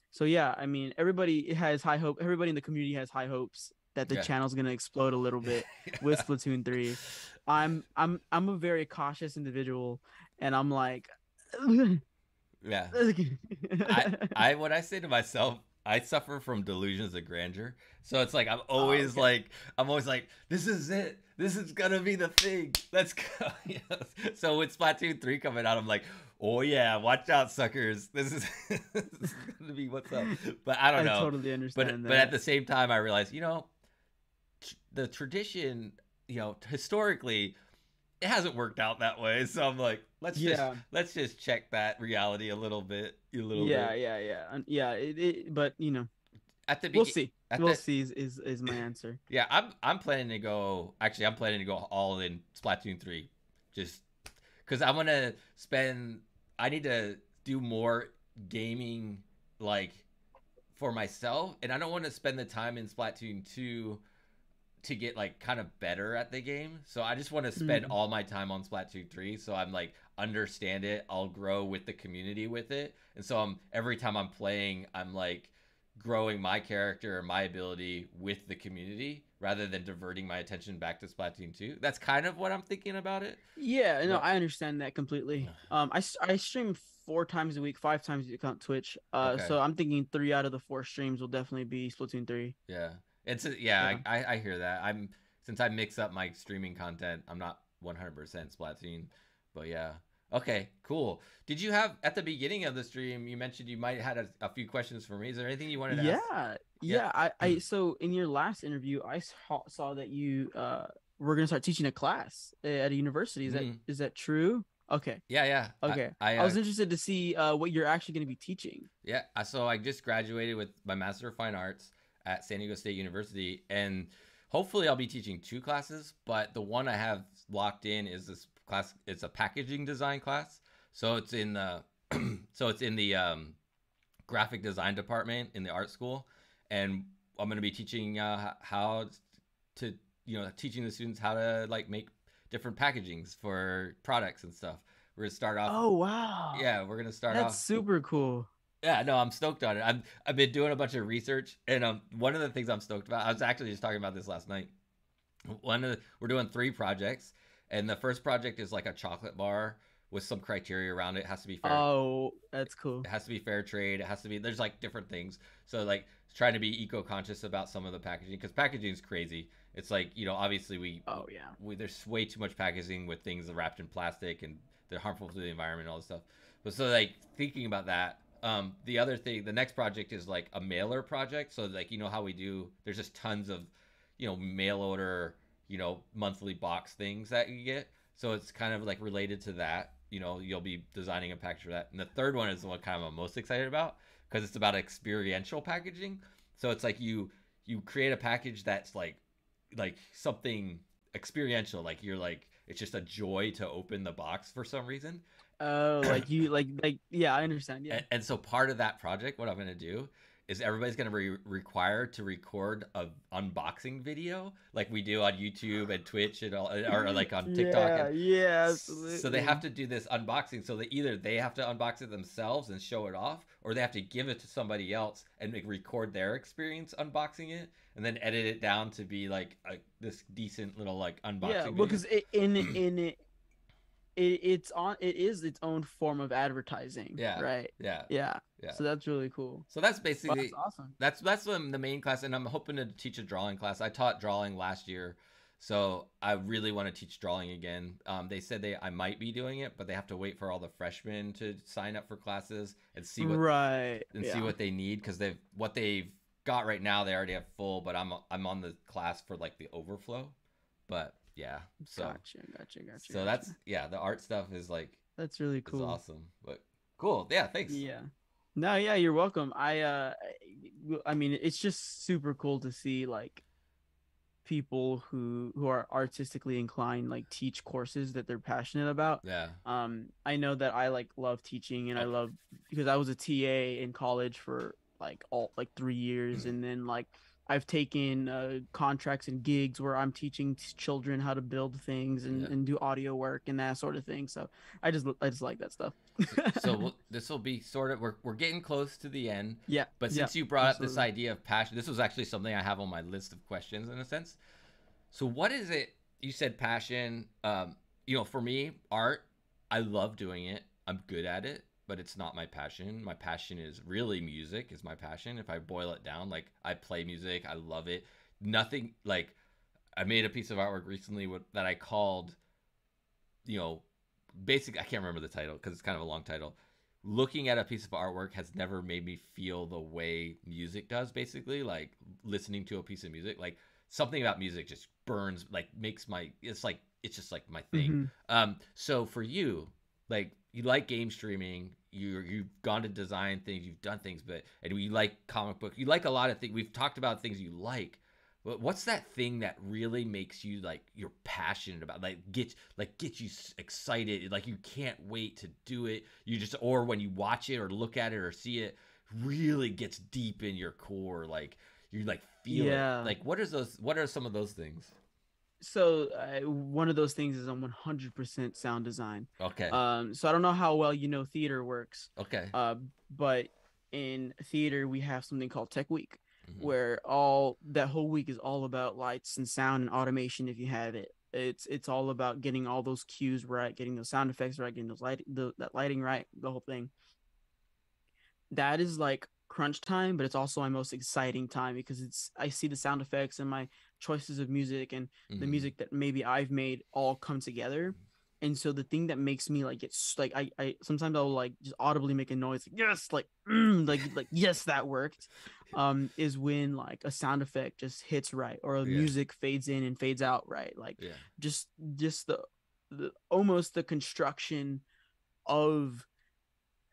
so yeah, I mean, everybody has high hope. Everybody in the community has high hopes that the Yeah. channel's gonna explode a little bit with Splatoon three. I'm I'm I'm a very cautious individual, and I'm like, Yeah. I, I what I say to myself, I suffer from delusions of grandeur. So it's like I'm Oh, always okay. like I'm always like, this is it. This is gonna be the thing. Let's go. Yes. So with Splatoon 3 coming out, I'm like, oh yeah, watch out, suckers. This is, this is gonna be what's up. But I I don't know. I totally understand but that. but at the same time, I realize, you know, the tradition, you know, historically, it hasn't worked out that way. So I'm like, let's just let's just check that reality a little bit, a little yeah, bit. yeah, yeah, yeah. It, it, but you know, At the we'll see. at We'll the- see is, is is my answer. Yeah, I'm I'm planning to go. Actually, I'm planning to go all in Splatoon three, just because I want to spend. I need to do more gaming, like for myself, and I don't want to spend the time in Splatoon two to get like kind of better at the game. So I just want to spend Mhm. all my time on Splatoon 3 so I'm like understand it, I'll grow with the community with it. And so I'm every time I'm playing, I'm like growing my character and my ability with the community rather than diverting my attention back to Splatoon 2. That's kind of what I'm thinking about it. Yeah, no, But- I understand that completely. Um, I, I stream four times a week, five times a week on Twitch. Uh, Okay. so I'm thinking three out of the four streams will definitely be Splatoon three. Yeah. It's a, yeah, Yeah. I, I, I hear that. I'm since I mix up my streaming content, I'm not 100% Splatoon, but yeah. Okay, cool. Did you have at the beginning of the stream? You mentioned you might had a, a few questions for me. Is there anything you wanted to Yeah, ask? yeah. Yeah. I, I, so in your last interview, I saw, saw that you uh were gonna start teaching a class uh, at a university. Is that Mhm. is that true? Okay. Yeah, yeah. Okay. I, I, was uh, interested to see uh, what you're actually going to be teaching. Yeah, so I just graduated with my Master of Fine Arts at San Diego State University, and hopefully I'll be teaching two classes. But the one I have locked in is this class. It's a packaging design class, so it's in the so it's in the um, graphic design department in the art school, and I'm going to be teaching uh, how to you know teaching the students how to like make different packagings for products and stuff. We're gonna start off. Oh wow! Yeah, we're gonna start that's off. super cool. Yeah, no, I'm stoked on it. I'm I've been doing a bunch of research, and um, one of the things I'm stoked about. I was actually just talking about this last night. One of the, we're doing three projects, and the first project is like a chocolate bar with some criteria around it. It has to be fair. Oh, that's cool. It has to be fair trade. It has to be. There's like different things. So like trying to be eco conscious about some of the packaging because packaging is crazy. It's like you know obviously we Oh yeah. we, there's way too much packaging with things wrapped in plastic and they're harmful to the environment and all this stuff. But so like thinking about that, um, the other thing, the next project is like a mailer project. So like you know how we do, there's just tons of, you know, mail order, you know, monthly box things that you get. So it's kind of like related to that. You know, you'll be designing a package for that. And the third one is the one kind of I'm most excited about because it's about experiential packaging. So it's like you you create a package that's like like something experiential like you're like it's just a joy to open the box for some reason Oh, like you, like, like, yeah, I understand. Yeah. and, and so part of that project what i'm going to do is everybody's going to be required to record a unboxing video like we do on youtube and twitch and all or like on tiktok Yeah, and, yeah, so they have to do this unboxing so that either they have to unbox it themselves and show it off or they have to give it to somebody else and record their experience unboxing it and then edit it down to be like a, this decent little like unboxing Yeah, video. because it, in in it, it, it's on. It is its own form of advertising. Yeah. Right. yeah Yeah. Yeah. So that's really cool. so that's Wow, basically that's awesome. that's that's the, the main class and i'm hoping to teach a drawing class i taught drawing last year so i really want to teach drawing again um, they said they i might be doing it but they have to wait for all the freshmen to sign up for classes and see what right. and yeah. see what they need because they've what they've got right now they already have full but i'm i'm on the class for like the overflow but yeah so Gotcha. Gotcha. Gotcha. so that's yeah the art stuff is like that's really cool. awesome but cool yeah thanks Yeah. No, yeah, you're welcome. I uh I mean, it's just super cool to see like people who who are artistically inclined like teach courses that they're passionate about. yeah Um I know that I like love teaching and I love because I was a TA in college for like all like 3 years and then like I've taken uh, contracts and gigs where I'm teaching children how to build things and, Yeah. and do audio work and that sort of thing. So I just I just like that stuff. so we'll, this will be sort of we're, we're getting close to the end yeah, But yeah, since you brought up this idea of passion, this was actually something I have on my list of questions in a sense. So what is it? You said passion. Um, you know, for me, art. I love doing it. I'm good at it. But it's not my passion. My passion is really music is my passion. If I boil it down, like I play music, I love it. Nothing like I made a piece of artwork recently that I called, you know, basic. I can't remember the title because it's kind of a long title. Looking at a piece of artwork has never made me feel the way music does. Basically, like listening to a piece of music, like something about music just burns, like makes my. It's like it's just like my thing. Mm-hmm. Um, so for you, like you like game streaming, you you've gone to design things, you've done things, but and you like comic book, you like a lot of things. We've talked about things you like. But what's that thing that really makes you like you're passionate about, like get like get you excited, like you can't wait to do it. You just or when you watch it or look at it or see it, really gets deep in your core, like you like feel yeah. it. Like what is those? What are some of those things? So uh, one of those things is on 100% sound design. Okay. Um, so I don't know how well you know theater works. Okay. Uh, but in theater we have something called Tech Week, mm-hmm. where all that whole week is all about lights and sound and automation. If you have it, it's it's all about getting all those cues right, getting those sound effects right, getting those light the that lighting right, the whole thing. That is like crunch time, but it's also my most exciting time because it's I see the sound effects and my choices of music and mm-hmm. the music that maybe I've made all come together. And so the thing that makes me like it's like I, I sometimes I'll like just audibly make a noise like yes like mm, like like yes that worked um is when like a sound effect just hits right or a yeah. music fades in and fades out right like yeah. just just the the almost the construction of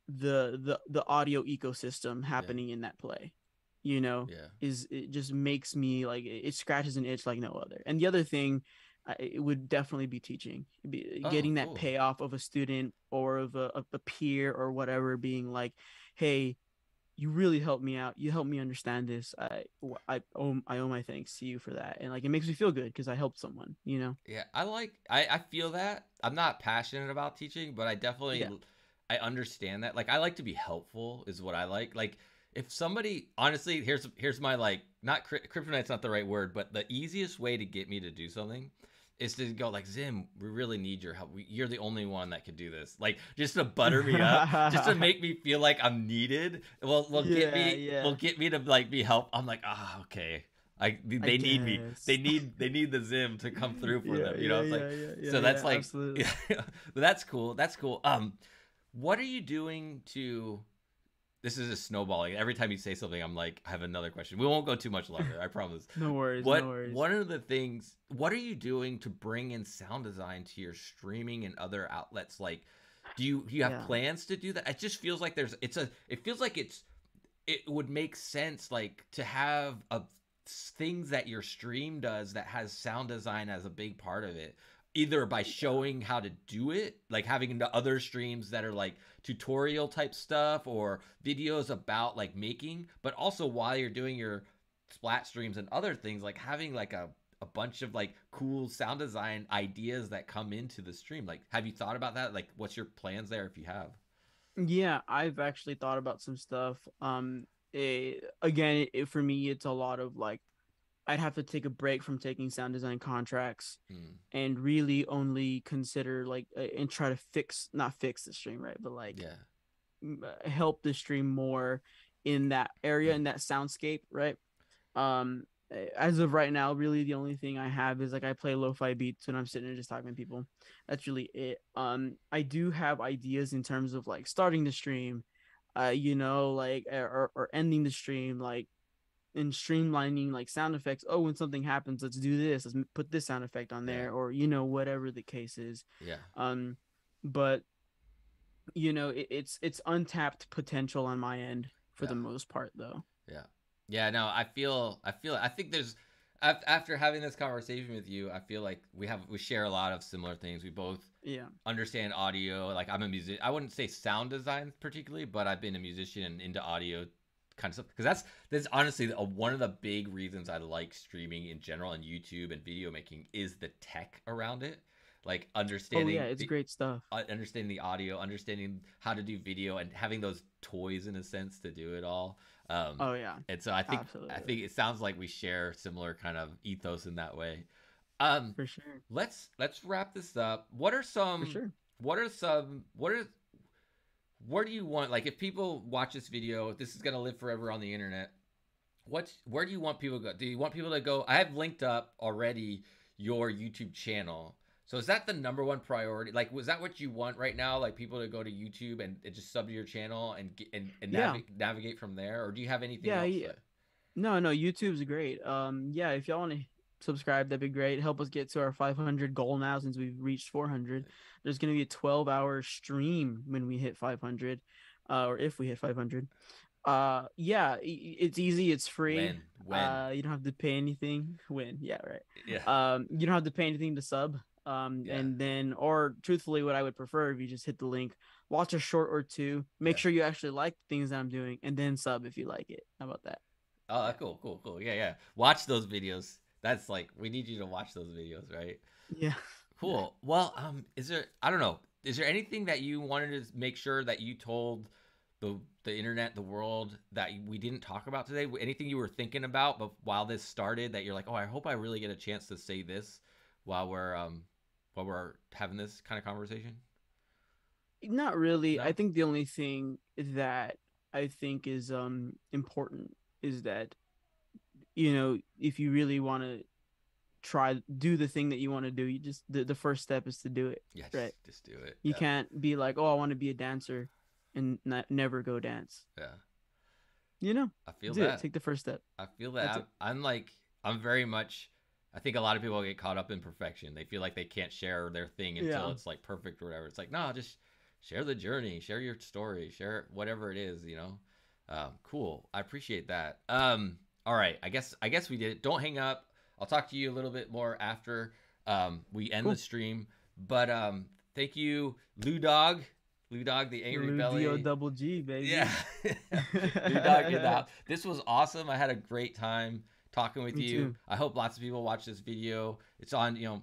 the the the audio ecosystem happening yeah. in that play you know yeah. is it just makes me like it scratches an itch like no other and the other thing it would definitely be teaching be, oh, getting that cool. payoff of a student or of a, of a peer or whatever being like hey you really helped me out you helped me understand this i i owe i owe my thanks to you for that and like it makes me feel good because i helped someone you know yeah i like i i feel that i'm not passionate about teaching but i definitely yeah. I understand that. Like I like to be helpful is what I like. Like if somebody honestly, here's here's my like not kryptonite's not the right word, but the easiest way to get me to do something is to go like Zim, we really need your help. We, you're the only one that could do this. Like just to butter me up, just to make me feel like I'm needed. Well, will yeah, get me, yeah. will get me to like be help. I'm like, ah, oh, okay. I they I need me. They need they need the Zim to come through for yeah, them. You know, it's like so that's like that's cool. That's cool. Um, what are you doing to this is a snowballing. Every time you say something, I'm like, I have another question. We won't go too much longer, I promise. no worries. What no worries. what are the things what are you doing to bring in sound design to your streaming and other outlets? Like do you do you have yeah. plans to do that? It just feels like there's it's a it feels like it's it would make sense like to have a things that your stream does that has sound design as a big part of it either by showing how to do it, like having the other streams that are like tutorial type stuff or videos about like making, but also while you're doing your splat streams and other things, like having like a a bunch of like cool sound design ideas that come into the stream. Like, have you thought about that? Like, what's your plans there if you have? Yeah, I've actually thought about some stuff. Um, it, again, it, for me, it's a lot of like I'd have to take a break from taking sound design contracts mm. and really only consider like uh, and try to fix not fix the stream right but like yeah. uh, help the stream more in that area in that soundscape right? Um as of right now really the only thing i have is like i play lo-fi beats when i'm sitting and just talking to people. That's really it. Um i do have ideas in terms of like starting the stream uh you know like or, or ending the stream like and streamlining like sound effects. Oh, when something happens, let's do this. Let's put this sound effect on there, yeah. or you know whatever the case is. Yeah. Um, but you know it, it's it's untapped potential on my end for yeah. the most part, though. Yeah. Yeah. No, I feel I feel I think there's after having this conversation with you, I feel like we have we share a lot of similar things. We both yeah understand audio. Like I'm a music. I wouldn't say sound design particularly, but I've been a musician and into audio kind of stuff because that's that's honestly a, one of the big reasons I like streaming in general and YouTube and video making is the tech around it. Like understanding oh, yeah it's the, great stuff. understanding the audio understanding how to do video and having those toys in a sense to do it all um, oh yeah. and so i think Absolutely. i think it sounds like we share similar kind of ethos in that way. Um for sure. let's let's wrap this up. What are some for sure. what are some what are where do you want like if people watch this video, this is gonna live forever on the internet. What's where do you want people to go? Do you want people to go? I have linked up already your YouTube channel. So is that the number one priority? Like, was that what you want right now? Like people to go to YouTube and, and just sub to your channel and and, and Yeah. navigate from there, or do you have anything Yeah, else? yeah. that- No, no, YouTube's great. Um, yeah, if y'all want to subscribe, that'd be great. Help us get to our 500 goal now since we've reached 400. There's gonna be a 12 hour stream when we hit 500, uh, or if we hit 500. Uh, yeah, it's easy, it's free. When? When? Uh, you don't have to pay anything. When? Yeah, right. yeah. Um, you don't have to pay anything to sub. Um, Yeah. and then, or truthfully, what I would prefer if you just hit the link, watch a short or two, make Yeah. sure you actually like the things that I'm doing, and then sub if you like it. How about that? Oh, cool, cool, cool. Yeah, yeah. Watch those videos. That's like we need you to watch those videos, right? Yeah. Cool. Well, um, is there? I don't know. Is there anything that you wanted to make sure that you told the the internet, the world that we didn't talk about today? Anything you were thinking about, but while this started, that you're like, oh, I hope I really get a chance to say this while we're um while we're having this kind of conversation. Not really. No? I think the only thing that I think is um important is that you know, if you really want to try do the thing that you want to do, you just the, the first step is to do it. Yeah, just, Right. just do it. You yeah. can't be like, "Oh, I want to be a dancer." And not, never go dance. Yeah, You know, I feel that. it. Take the first step. I feel that I'm, I'm like I'm very much. I think a lot of people get caught up in perfection. They feel like they can't share their thing until Yeah. it's like perfect or whatever. It's like no, just share the journey, share your story, share whatever it is. You know, um, cool. I appreciate that. Um, all right, I guess I guess we did it. Don't hang up. I'll talk to you a little bit more after um, we end Cool. the stream. But um, thank you, Lou Dog, Lou Dog, the angry Lou belly. D-O double G, baby. Yeah. New dog in the house. This was awesome. I had a great time talking with Me you. too. I hope lots of people watch this video. It's on, you know,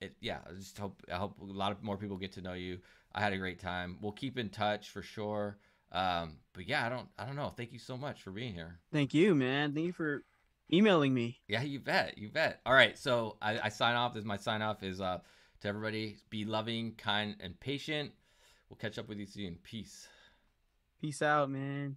it yeah, I just hope I hope a lot of more people get to know you. I had a great time. We'll keep in touch for sure. Um, but yeah, I don't I don't know. Thank you so much for being here. Thank you, man. Thank you for emailing me. Yeah, you bet. You bet. All right. So I, I sign off. This my sign off is uh to everybody be loving, kind, and patient. We'll catch up with you soon. Peace. Peace out, man.